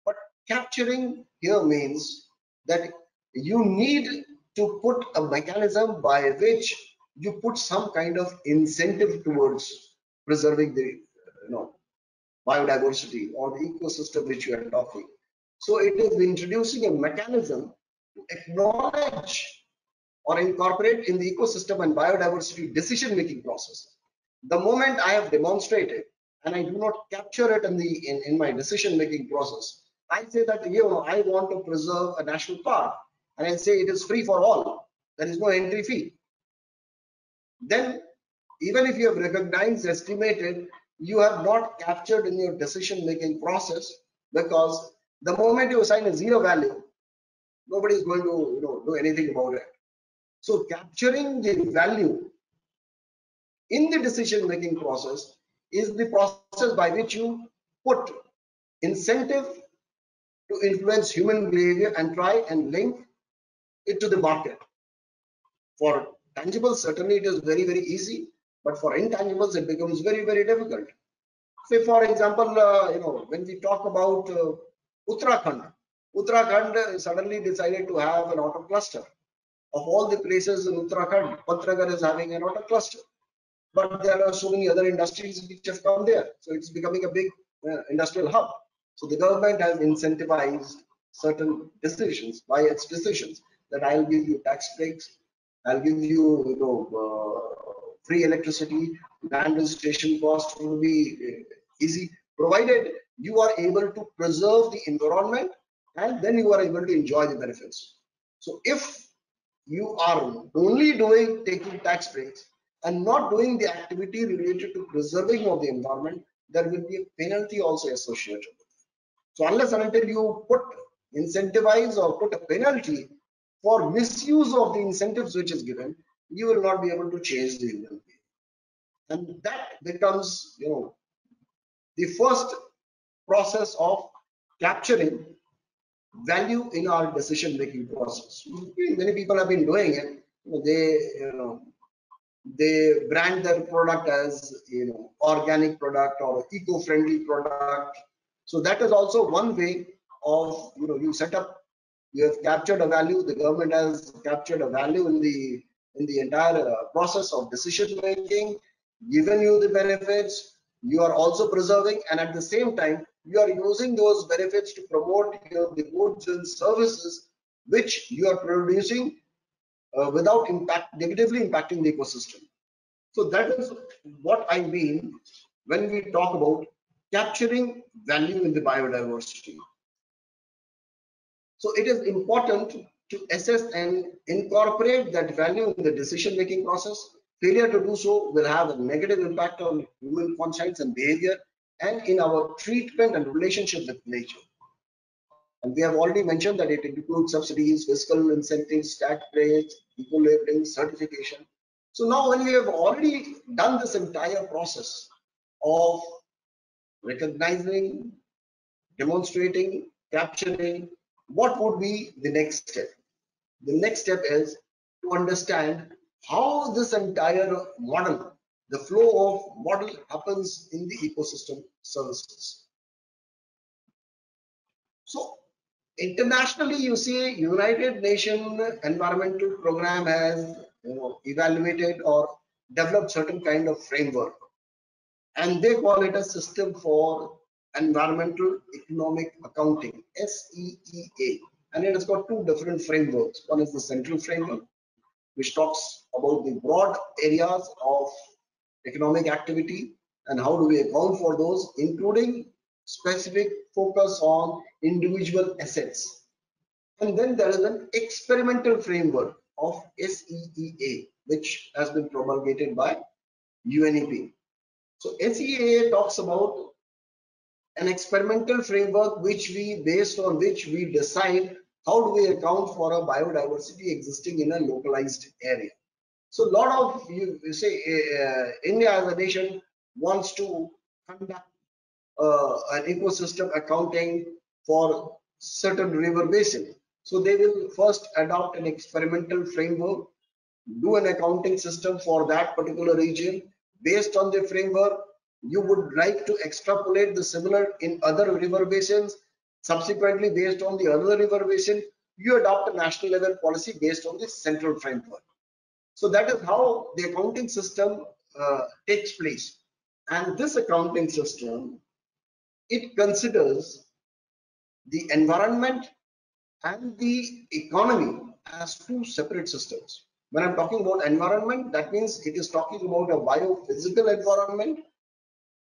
But capturing here means that you need to put a mechanism by which you put some kind of incentive towards preserving the you know biodiversity or the ecosystem which you are talking. So it is introducing a mechanism to acknowledge or incorporate in the ecosystem and biodiversity decision making process. The moment I have demonstrated and I do not capture it in the in, in my decision making process, I say that you know I want to preserve a national park and I say it is free for all. There is no entry fee. Then even if you have recognized, estimated, you have not captured in your decision making process because the moment you assign a zero value, nobody is going to you know, do anything about it. So capturing the value in the decision making process is the process by which you put incentive to influence human behavior and try and link it to the market. For tangibles, certainly it is very, very easy, but for intangibles, it becomes very, very difficult. Say, for example, uh, you know, when we talk about uh, Uttarakhand, Uttarakhand suddenly decided to have an auto cluster. Of all the places in Uttarakhand, Pantnagar is having an auto cluster. But there are so many other industries which have come there. So it's becoming a big uh, industrial hub. So the government has incentivized certain decisions by its decisions that I'll give you tax breaks, I'll give you, you know, uh, free electricity, land registration cost will be uh, easy, provided you are able to preserve the environment and then you are able to enjoy the benefits. So if you are only doing taking tax breaks and not doing the activity related to preserving of the environment, there will be a penalty also associated. with it. So unless and until you put incentivize or put a penalty for misuse of the incentives which is given, you will not be able to change the Indian And that becomes, you know, the first process of capturing value in our decision making process. Many people have been doing it. They, you know, they brand their product as, you know, organic product or eco-friendly product. So that is also one way of, you know, you set up, you have captured a value. The government has captured a value in the in the entire uh, process of decision making, given you the benefits, you are also preserving and at the same time you are using those benefits to promote your the goods and services which you are producing uh, without impact negatively impacting the ecosystem. So that is what i mean when we talk about capturing value in the biodiversity. So it is important to assess and incorporate that value in the decision making process. Failure to do so will have a negative impact on human conscience and behavior and in our treatment and relationship with nature. And we have already mentioned that it includes subsidies, fiscal incentives, tax rates, eco-labeling, certification. So now when we have already done this entire process of recognizing, demonstrating, capturing, what would be the next step? The next step is to understand how this entire model, the flow of model happens in the ecosystem services. So internationally, you see United Nations Environmental Program has you know, evaluated or developed certain kind of framework. And they call it a system for environmental economic accounting, SEEA. And it has got two different frameworks. One is the central framework which talks about the broad areas of economic activity and how do we account for those, including specific focus on individual assets. And then there is an experimental framework of SEEA, which has been promulgated by UNEP. So SEEA talks about an experimental framework which we, based on which we decide how do we account for a biodiversity existing in a localized area? So a lot of you, you say uh, India as a nation wants to conduct uh, an ecosystem accounting for certain river basin. So they will first adopt an experimental framework, do an accounting system for that particular region. Based on the framework, you would like to extrapolate the similar in other river basins. Subsequently, based on the other river basin, you adopt a national level policy based on the central framework. So that is how the accounting system uh, takes place. And this accounting system, it considers the environment and the economy as two separate systems. When I'm talking about environment, that means it is talking about a biophysical environment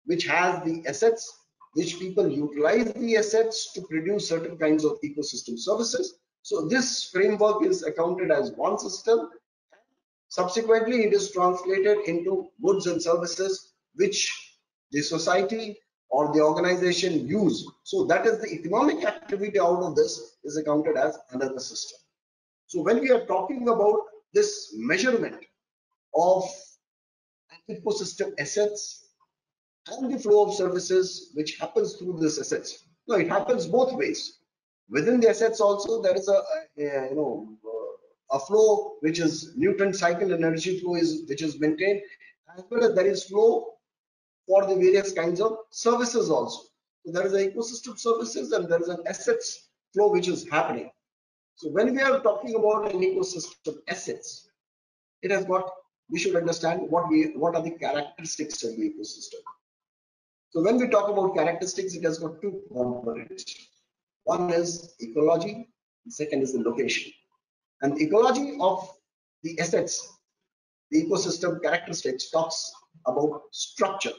which has the assets, which people utilize the assets to produce certain kinds of ecosystem services. So this framework is accounted as one system. Subsequently, it is translated into goods and services which the society or the organization use. So that is the economic activity out of this is accounted as another system. So when we are talking about this measurement of ecosystem assets and the flow of services which happens through this assets. No, it happens both ways. Within the assets also there is a, a you know a flow which is nutrient cycle energy flow is which is maintained as well as there is flow for the various kinds of services also. So there is an ecosystem services and there is an assets flow which is happening. So when we are talking about an ecosystem assets, it has got we should understand what we what are the characteristics of the ecosystem. So when we talk about characteristics, it has got two components. One is ecology, the second is the location. And the ecology of the assets, the ecosystem characteristics talks about structure.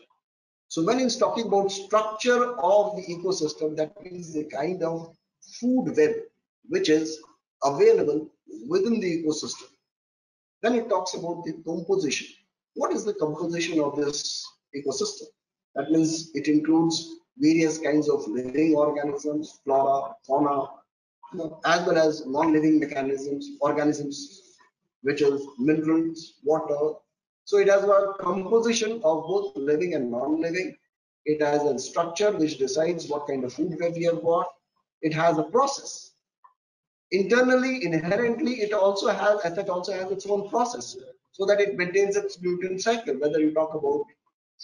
So when it's talking about structure of the ecosystem, that means the kind of food web which is available within the ecosystem. Then it talks about the composition. What is the composition of this ecosystem? That means it includes various kinds of living organisms, flora, fauna, as well as non-living mechanisms, organisms, which is minerals, water. So it has a composition of both living and non-living. It has a structure which decides what kind of food web we have got. It has a process. Internally, inherently, it also has, it also has its own process so that it maintains its nutrient cycle, whether you talk about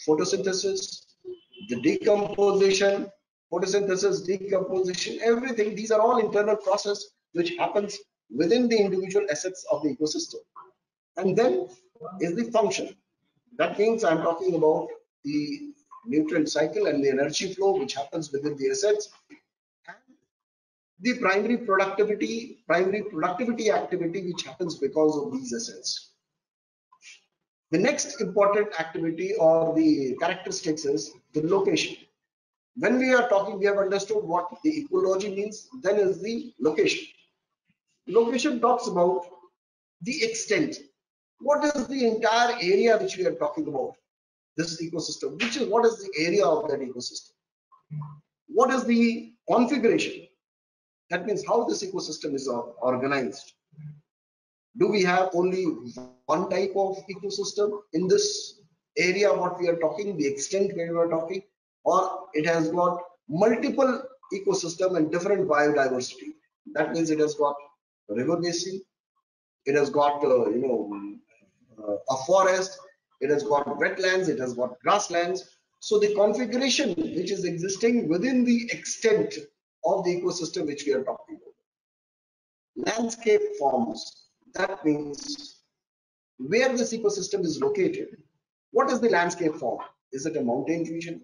photosynthesis, the decomposition, photosynthesis, decomposition, everything. These are all internal process which happens within the individual assets of the ecosystem. And then is the function. That means I'm talking about the nutrient cycle and the energy flow which happens within the assets and the primary productivity, primary productivity activity which happens because of these assets. The next important activity or the characteristics is the location. When we are talking, we have understood what the ecology means, then is the location. Location talks about the extent. What is the entire area which we are talking about? This ecosystem, which is what is the area of that ecosystem? What is the configuration? That means how this ecosystem is organized do we have only one type of ecosystem in this area what we are talking the extent where we are talking or it has got multiple ecosystem and different biodiversity that means it has got river basin it has got uh, you know uh, a forest it has got wetlands it has got grasslands so the configuration which is existing within the extent of the ecosystem which we are talking about landscape forms that means where this ecosystem is located. What is the landscape form? Is it a mountain region?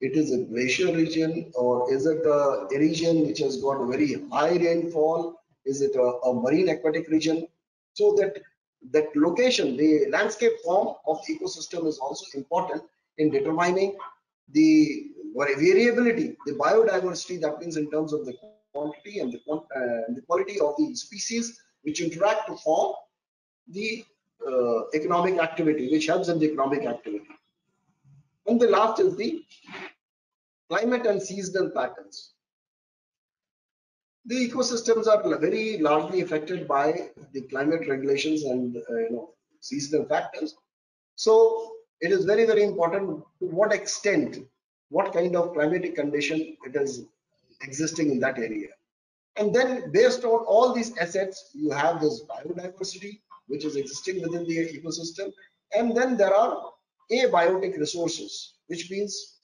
It is a glacier region or is it a, region which has got very high rainfall? Is it a, a marine aquatic region? So that that location, the landscape form of the ecosystem is also important in determining the variability, the biodiversity, that means in terms of the quantity and the, uh, the quality of the species which interact to form the uh, economic activity, which helps in the economic activity. And the last is the climate and seasonal patterns. The ecosystems are very largely affected by the climate regulations and uh, you know seasonal factors. So it is very very important to what extent, what kind of climatic condition it is existing in that area. And then based on all these assets, you have this biodiversity, which is existing within the ecosystem. And then there are abiotic resources, which means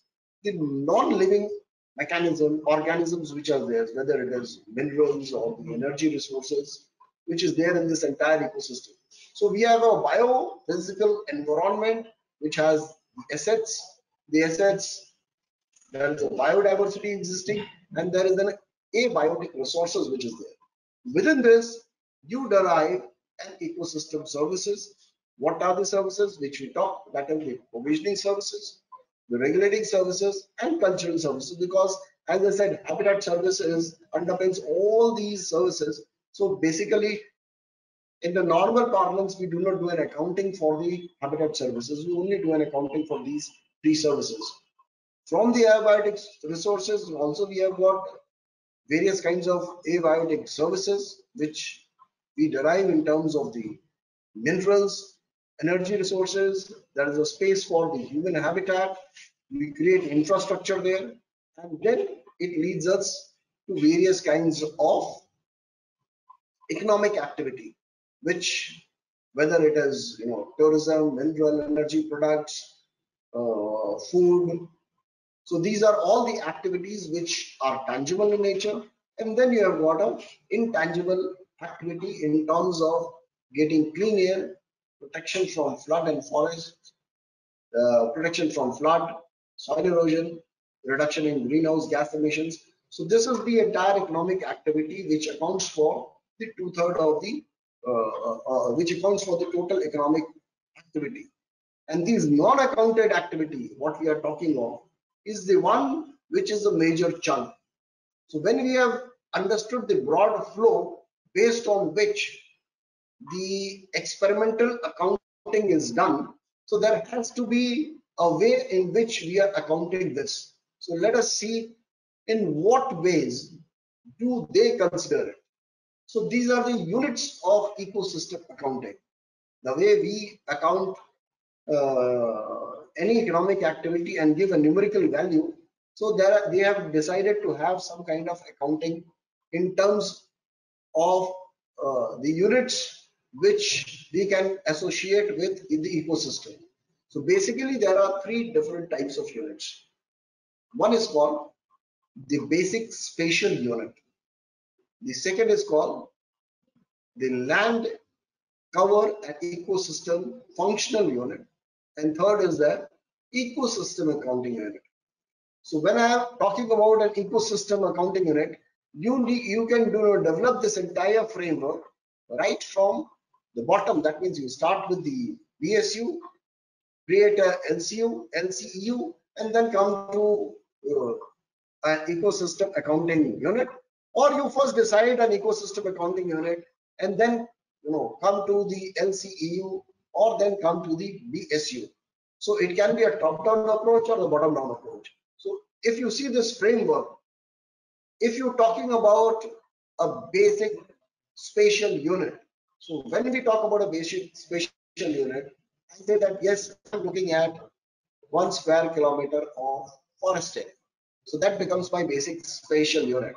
the non-living mechanism, organisms which are there, whether it is minerals or the energy resources, which is there in this entire ecosystem. So we have a biophysical environment which has assets, the assets, there is a biodiversity existing, and there is an abiotic resources which is there. Within this, you derive an ecosystem services. What are the services which we talk? That is the provisioning services, the regulating services, and cultural services. Because as I said, habitat services underpins all these services. So basically, in the normal parlance, we do not do an accounting for the habitat services. We only do an accounting for these three services. From the abiotic resources, also we have got various kinds of abiotic services, which we derive in terms of the minerals, energy resources. There is a space for the human habitat. We create infrastructure there, and then it leads us to various kinds of economic activity which whether it is you know tourism, mineral energy products, uh, food. So these are all the activities which are tangible in nature, and then you have got a intangible activity in terms of getting clean air, protection from flood and forest, uh, protection from flood, soil erosion, reduction in greenhouse gas emissions. So this is the entire economic activity which accounts for the two-third of the uh, uh, which accounts for the total economic activity. And these non-accounted activity, what we are talking of, is the one which is a major chunk. So when we have understood the broad flow based on which the experimental accounting is done, so there has to be a way in which we are accounting this. So let us see in what ways do they consider it. So these are the units of ecosystem accounting. The way we account uh, any economic activity and give a numerical value. So there they have decided to have some kind of accounting in terms of uh, the units which we can associate with in the ecosystem. So basically there are three different types of units. One is called the basic spatial unit. The second is called the land cover and ecosystem functional unit. And third is the ecosystem accounting unit. So when I am talking about an ecosystem accounting unit, you need, you can do develop this entire framework right from the bottom. That means you start with the BSU, create a LCU, LCEU, and then come to uh, an ecosystem accounting unit or you first decide an ecosystem accounting unit and then you know come to the LCEU or then come to the BSU. So it can be a top-down approach or a bottom-down approach. So if you see this framework, if you're talking about a basic spatial unit, so when we talk about a basic spatial unit, I say that yes, I'm looking at one square kilometer of forest area. So that becomes my basic spatial unit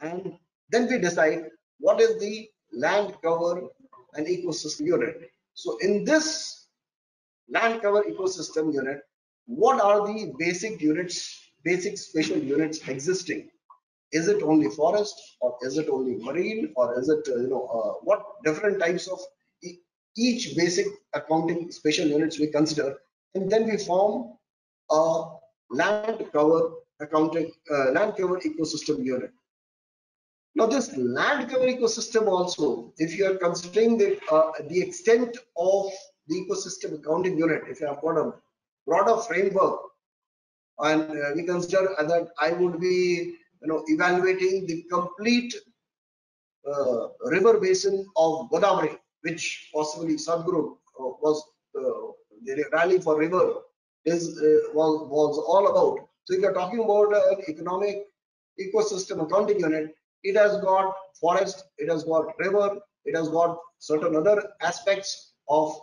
and then we decide what is the land cover and ecosystem unit. So in this land cover ecosystem unit, what are the basic units, basic spatial units existing? Is it only forest or is it only marine or is it, you know, uh, what different types of e each basic accounting spatial units we consider and then we form a land cover accounting, uh, land cover ecosystem unit. Now this land cover ecosystem also, if you are considering the, uh, the extent of the ecosystem accounting unit, if you have got a broader framework and uh, we consider that I would be you know, evaluating the complete uh, river basin of Godavari, which possibly Sadhguru uh, was uh, the rally for river is uh, was was all about. So if you're talking about an economic ecosystem accounting unit, it has got forest, it has got river, it has got certain other aspects of,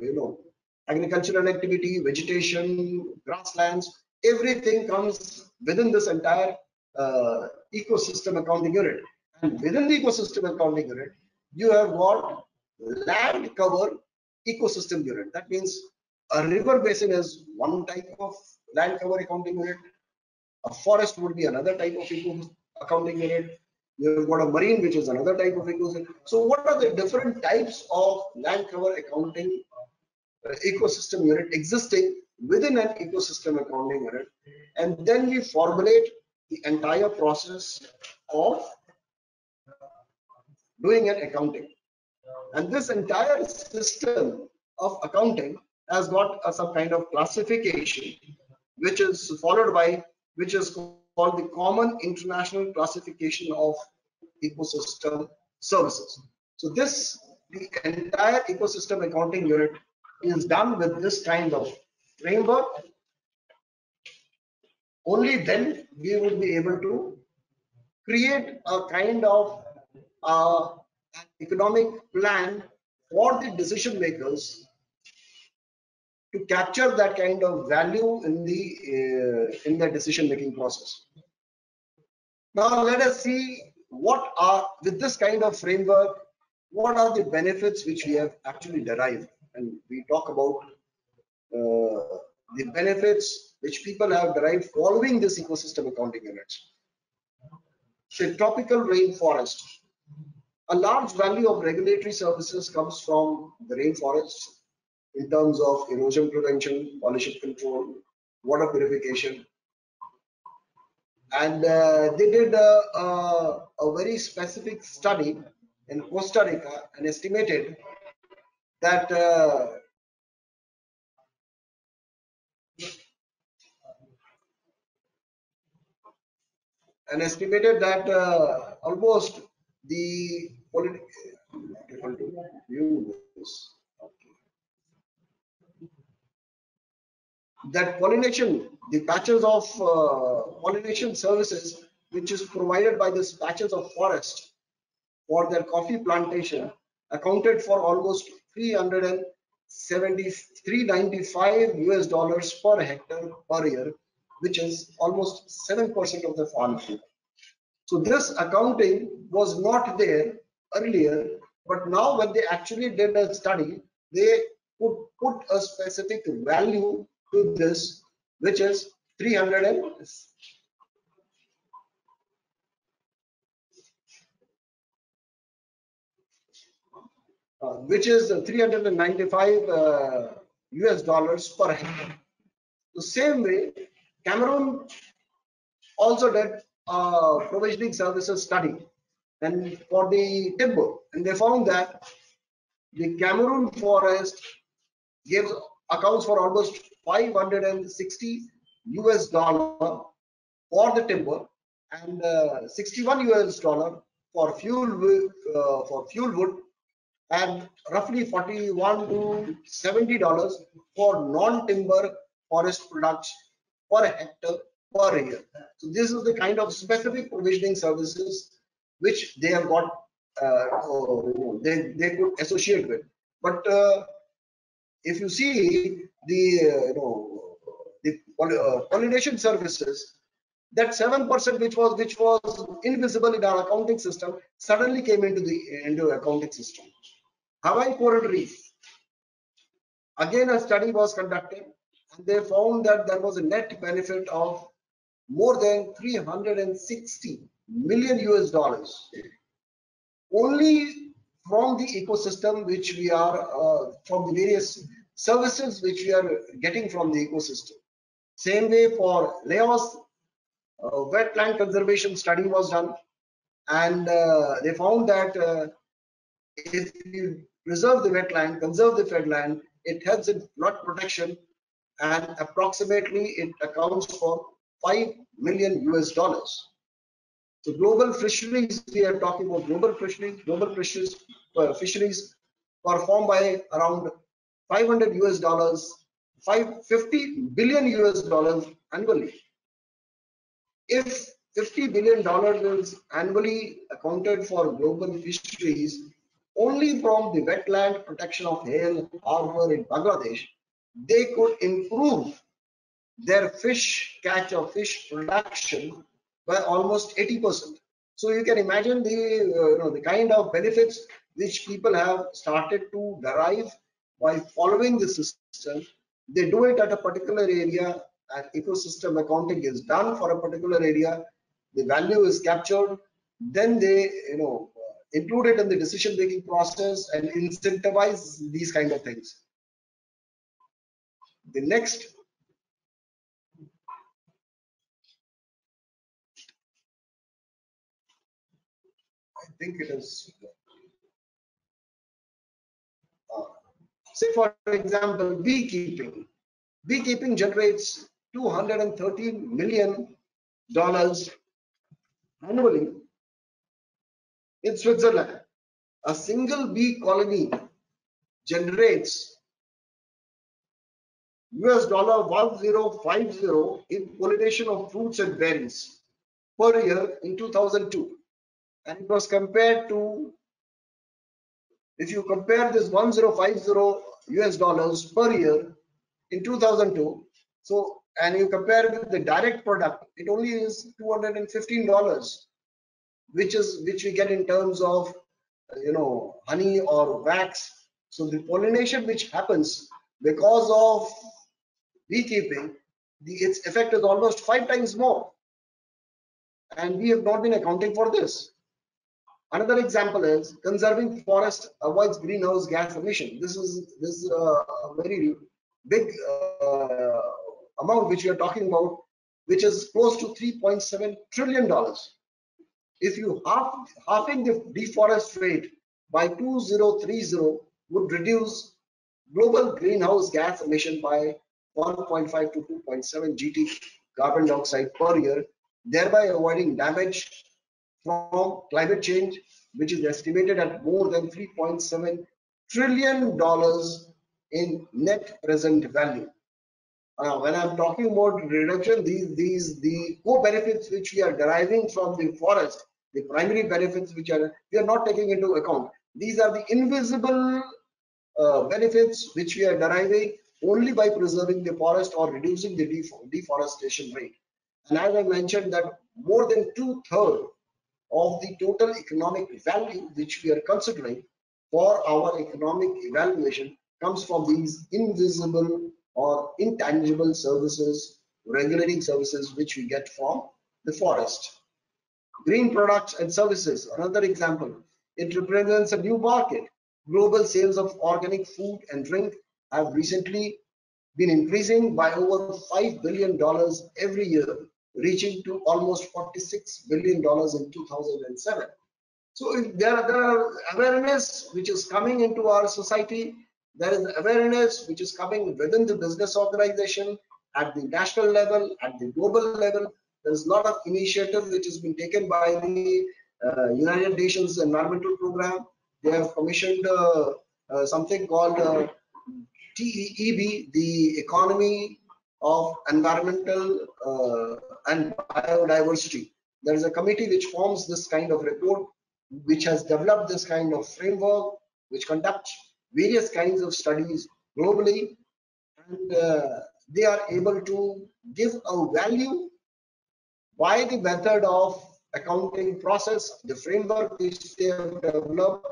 you know, agricultural activity, vegetation, grasslands, everything comes within this entire uh, ecosystem accounting unit. And within the ecosystem accounting unit, you have got land cover ecosystem unit. That means a river basin is one type of land cover accounting unit. A forest would be another type of eco accounting unit. You've got a marine, which is another type of ecosystem. So what are the different types of land cover accounting uh, ecosystem unit existing within an ecosystem accounting unit? And then we formulate the entire process of doing an accounting. And this entire system of accounting has got a, some kind of classification, which is followed by, which is called the Common International Classification of Ecosystem Services. So this, the entire ecosystem accounting unit is done with this kind of framework. Only then we would be able to create a kind of uh, economic plan for the decision makers to capture that kind of value in the uh, in the decision making process. Now let us see what are with this kind of framework what are the benefits which we have actually derived. And we talk about uh, the benefits which people have derived following this ecosystem accounting units so tropical rainforest a large value of regulatory services comes from the rainforests in terms of erosion prevention, pollution control, water purification. And uh, they did a, a, a, very specific study in Costa Rica and estimated that uh, and estimated that uh, almost the. That pollination, the patches of uh, pollination services, which is provided by these patches of forest for their coffee plantation, accounted for almost 370, 395 US dollars per hectare per year, which is almost 7% of the farm field. So this accounting was not there earlier, but now when they actually did a study, they could put a specific value to this, which is 300 and uh, which is 395 uh, US dollars per hectare. The same way, Cameroon also did a provisioning services study and for the timber. And they found that the Cameroon forest gives accounts for almost 560 US dollar for the timber and uh, 61 US dollar for fuel uh, for fuel wood and roughly 41 to 70 dollars for non-timber forest products per hectare per year. So this is the kind of specific provisioning services which they have got, uh, they, they could associate with. But uh, if you see the, uh, you know, the uh, pollination services, that 7% which was which was invisible in our accounting system suddenly came into the into accounting system. Hawaii coral reef. Again, a study was conducted and they found that there was a net benefit of more than 360 million US dollars only from the ecosystem which we are uh, from the various services which we are getting from the ecosystem. Same way for Laos, uh, wetland conservation study was done and uh, they found that uh, if you preserve the wetland, conserve the wetland, it helps in flood protection and approximately it accounts for 5 million US dollars. So global fisheries, we are talking about global fisheries, global fisheries, uh, fisheries performed by around 500 US dollars, 550 billion US dollars annually. If 50 billion dollars is annually accounted for global fisheries only from the wetland protection of Hail Haor in Bangladesh, they could improve their fish catch or fish production by almost 80%. So you can imagine the uh, you know the kind of benefits which people have started to derive by following the system. They do it at a particular area, and ecosystem accounting is done for a particular area. The value is captured, then they you know include it in the decision making process and incentivize these kind of things. The next I think it is uh, say for example beekeeping beekeeping generates 213 million dollars annually in Switzerland. A single bee colony generates US dollar 1050 in pollination of fruits and berries per year in 2002. And it was compared to, if you compare this 1050 US dollars per year in 2002, so and you compare with the direct product, it only is $215 which is which we get in terms of you know honey or wax so the pollination which happens because of beekeeping the its effect is almost five times more. And we have not been accounting for this. Another example is conserving forest avoids greenhouse gas emission. This is this is a very big uh, amount which we are talking about which is close to 3.7 trillion dollars. If you half halving the deforest rate by 2030 would reduce global greenhouse gas emission by 1.5 to 2.7 GT carbon dioxide per year, thereby avoiding damage from climate change, which is estimated at more than 3.7 trillion dollars in net present value. Uh, when I'm talking about reduction, these these the co-benefits which we are deriving from the forest the primary benefits which are we are not taking into account. These are the invisible uh, benefits which we are deriving only by preserving the forest or reducing the deforestation rate. And as I mentioned that more than two-thirds of the total economic value which we are considering for our economic evaluation comes from these invisible or intangible services, regulating services which we get from the forest. Green products and services, another example. It represents a new market. Global sales of organic food and drink have recently been increasing by over $5 billion every year, reaching to almost $46 billion in 2007. So there are, there are awareness which is coming into our society. There is awareness which is coming within the business organization at the national level, at the global level, there's a lot of initiative which has been taken by the uh, United Nations Environmental Program. They have commissioned uh, uh, something called uh, TEEB, the Economy of Environmental uh, and Biodiversity. There is a committee which forms this kind of report, which has developed this kind of framework, which conducts various kinds of studies globally, and uh, they are able to give a value by the method of accounting process, the framework which they have developed,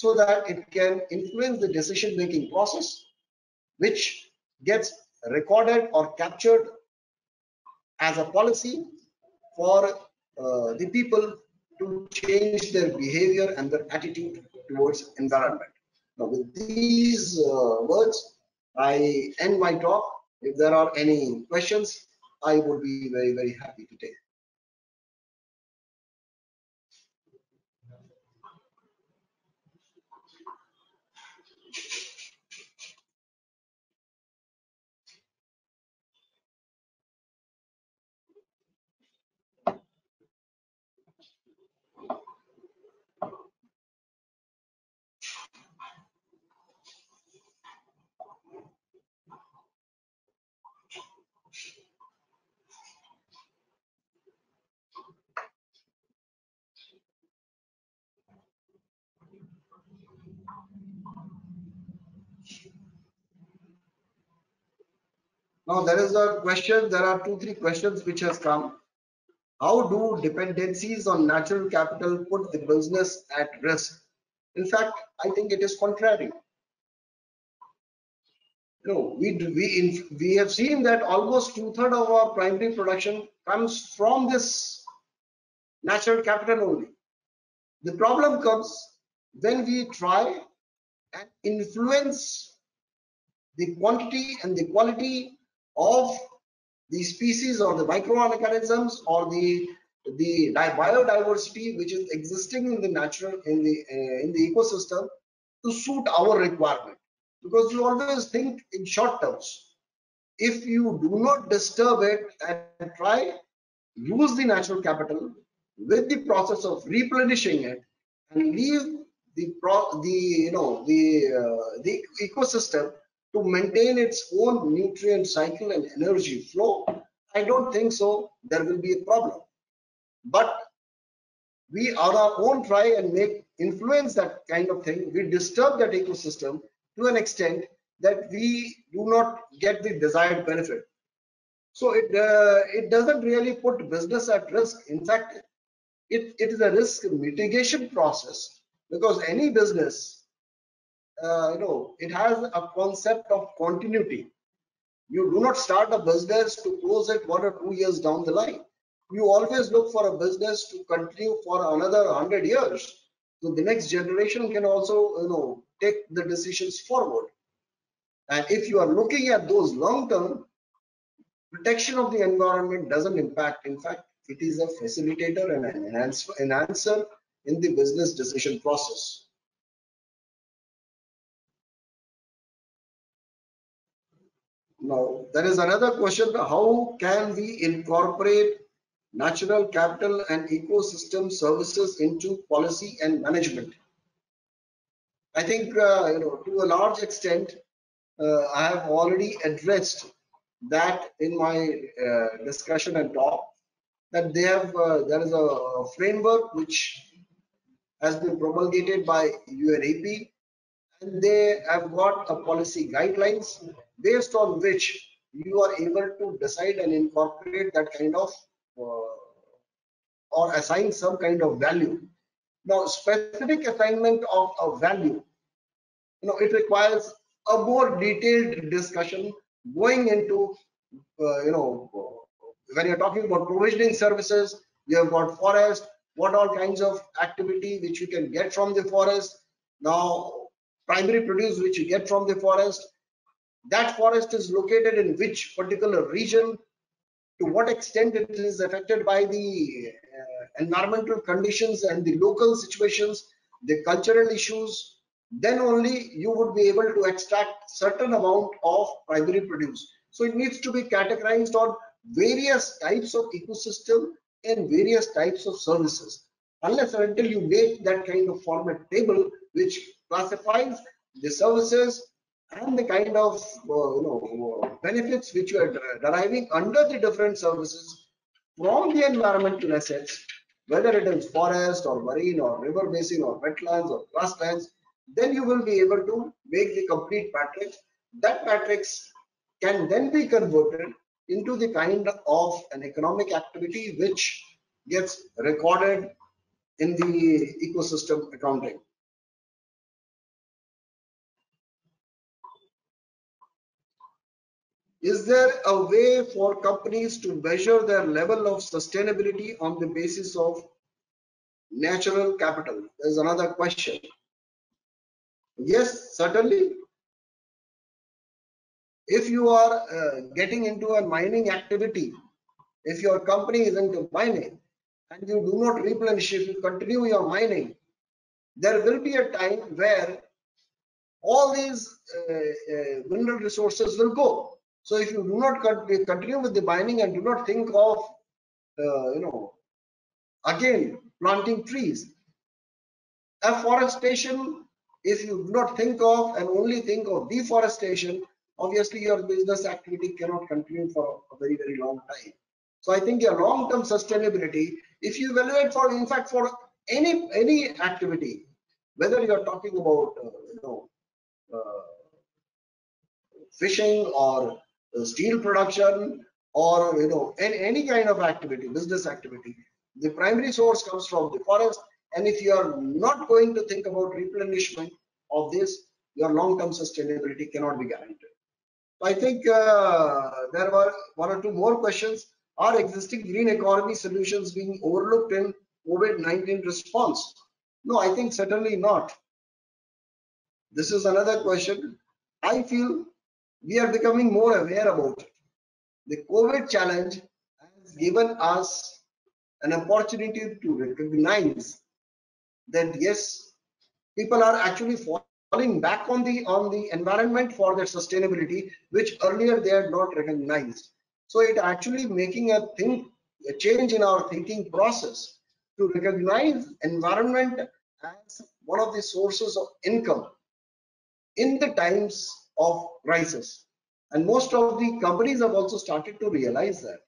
so that it can influence the decision making process, which gets recorded or captured as a policy for uh, the people to change their behavior and their attitude towards environment. Now, with these uh, words, I end my talk. If there are any questions, I would be very, very happy to take. Now there is a question, there are two, three questions which has come. how do dependencies on natural capital put the business at risk? In fact, I think it is contrary. Know, we we we have seen that almost two third of our primary production comes from this natural capital only. The problem comes when we try and influence the quantity and the quality of the species or the microorganisms or the the biodiversity which is existing in the natural in the uh, in the ecosystem to suit our requirement. Because you always think in short terms. If you do not disturb it and try use the natural capital with the process of replenishing it and leave the pro the you know the uh, the ecosystem to maintain its own nutrient cycle and energy flow, I don't think so there will be a problem. But we on our own try and make influence that kind of thing. We disturb that ecosystem to an extent that we do not get the desired benefit. So it uh, it doesn't really put business at risk. In fact, it, it is a risk mitigation process because any business uh, you know, it has a concept of continuity. You do not start a business to close it one or two years down the line. You always look for a business to continue for another 100 years. So the next generation can also, you know, take the decisions forward. And if you are looking at those long term, protection of the environment doesn't impact. In fact, it is a facilitator and an enhancer in the business decision process. Now, there is another question, how can we incorporate natural capital and ecosystem services into policy and management? I think, uh, you know, to a large extent, uh, I have already addressed that in my uh, discussion and talk, that they have, uh, there is a framework which has been promulgated by UNEP and they have got a policy guidelines based on which you are able to decide and incorporate that kind of uh, or assign some kind of value. Now, specific assignment of a value, you know, it requires a more detailed discussion going into, uh, you know, when you're talking about provisioning services, you have got forest, what all kinds of activity which you can get from the forest. Now, primary produce which you get from the forest, that forest is located in which particular region, to what extent it is affected by the uh, environmental conditions and the local situations, the cultural issues, then only you would be able to extract certain amount of primary produce. So it needs to be categorized on various types of ecosystem and various types of services. Unless or until you make that kind of format table, which classifies the services and the kind of uh, you know benefits which you are deriving under the different services from the environmental assets, whether it is forest or marine or river basin or wetlands or grasslands, then you will be able to make the complete matrix. That matrix can then be converted into the kind of an economic activity which gets recorded in the ecosystem accounting. Is there a way for companies to measure their level of sustainability on the basis of natural capital? There's another question. Yes, certainly. If you are uh, getting into a mining activity, if your company is into mining and you do not replenish, if you continue your mining, there will be a time where all these uh, uh, mineral resources will go so if you do not continue with the mining and do not think of, uh, you know, again planting trees, afforestation, if you do not think of and only think of deforestation, obviously your business activity cannot continue for a very, very long time. So I think your long-term sustainability, if you evaluate for, in fact, for any any activity, whether you are talking about, uh, you know, uh, fishing or steel production or you know any, any kind of activity, business activity. The primary source comes from the forest, and if you are not going to think about replenishment of this, your long-term sustainability cannot be guaranteed. I think uh, there were one or two more questions. Are existing green economy solutions being overlooked in COVID-19 response? No, I think certainly not. This is another question. I feel we are becoming more aware about it. The COVID challenge has given us an opportunity to recognize that yes, people are actually falling back on the on the environment for their sustainability, which earlier they had not recognized. So it actually making a think a change in our thinking process to recognize environment as one of the sources of income in the times of crisis. And most of the companies have also started to realize that.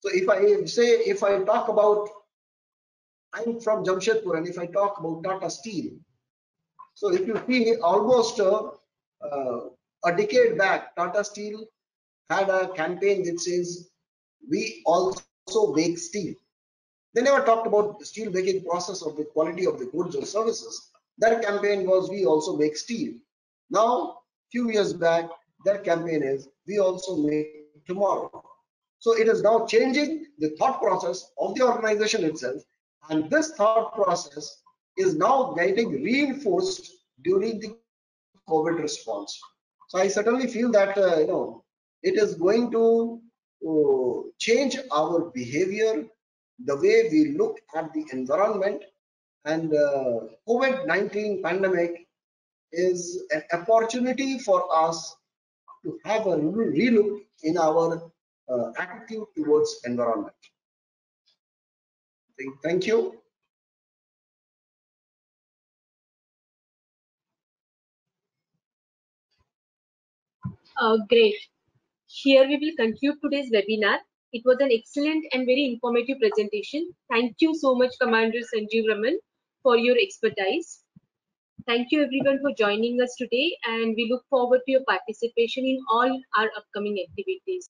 So if I say, if I talk about, I'm from Jamshedpur, and if I talk about Tata Steel, so if you see almost uh, uh, a decade back, Tata Steel had a campaign that says, we also make steel. They never talked about the steel making process or the quality of the goods or services. Their campaign was, we also make steel. Now, few years back, their campaign is, we also make tomorrow. So it is now changing the thought process of the organization itself. And this thought process is now getting reinforced during the COVID response. So I certainly feel that, uh, you know, it is going to uh, change our behavior, the way we look at the environment and uh, COVID-19 pandemic is an opportunity for us to have a relook in our uh, attitude towards environment. Thank you. Uh, great. Here we will conclude today's webinar. It was an excellent and very informative presentation. Thank you so much, Commander Sanjeev Raman, for your expertise. Thank you everyone for joining us today and we look forward to your participation in all our upcoming activities.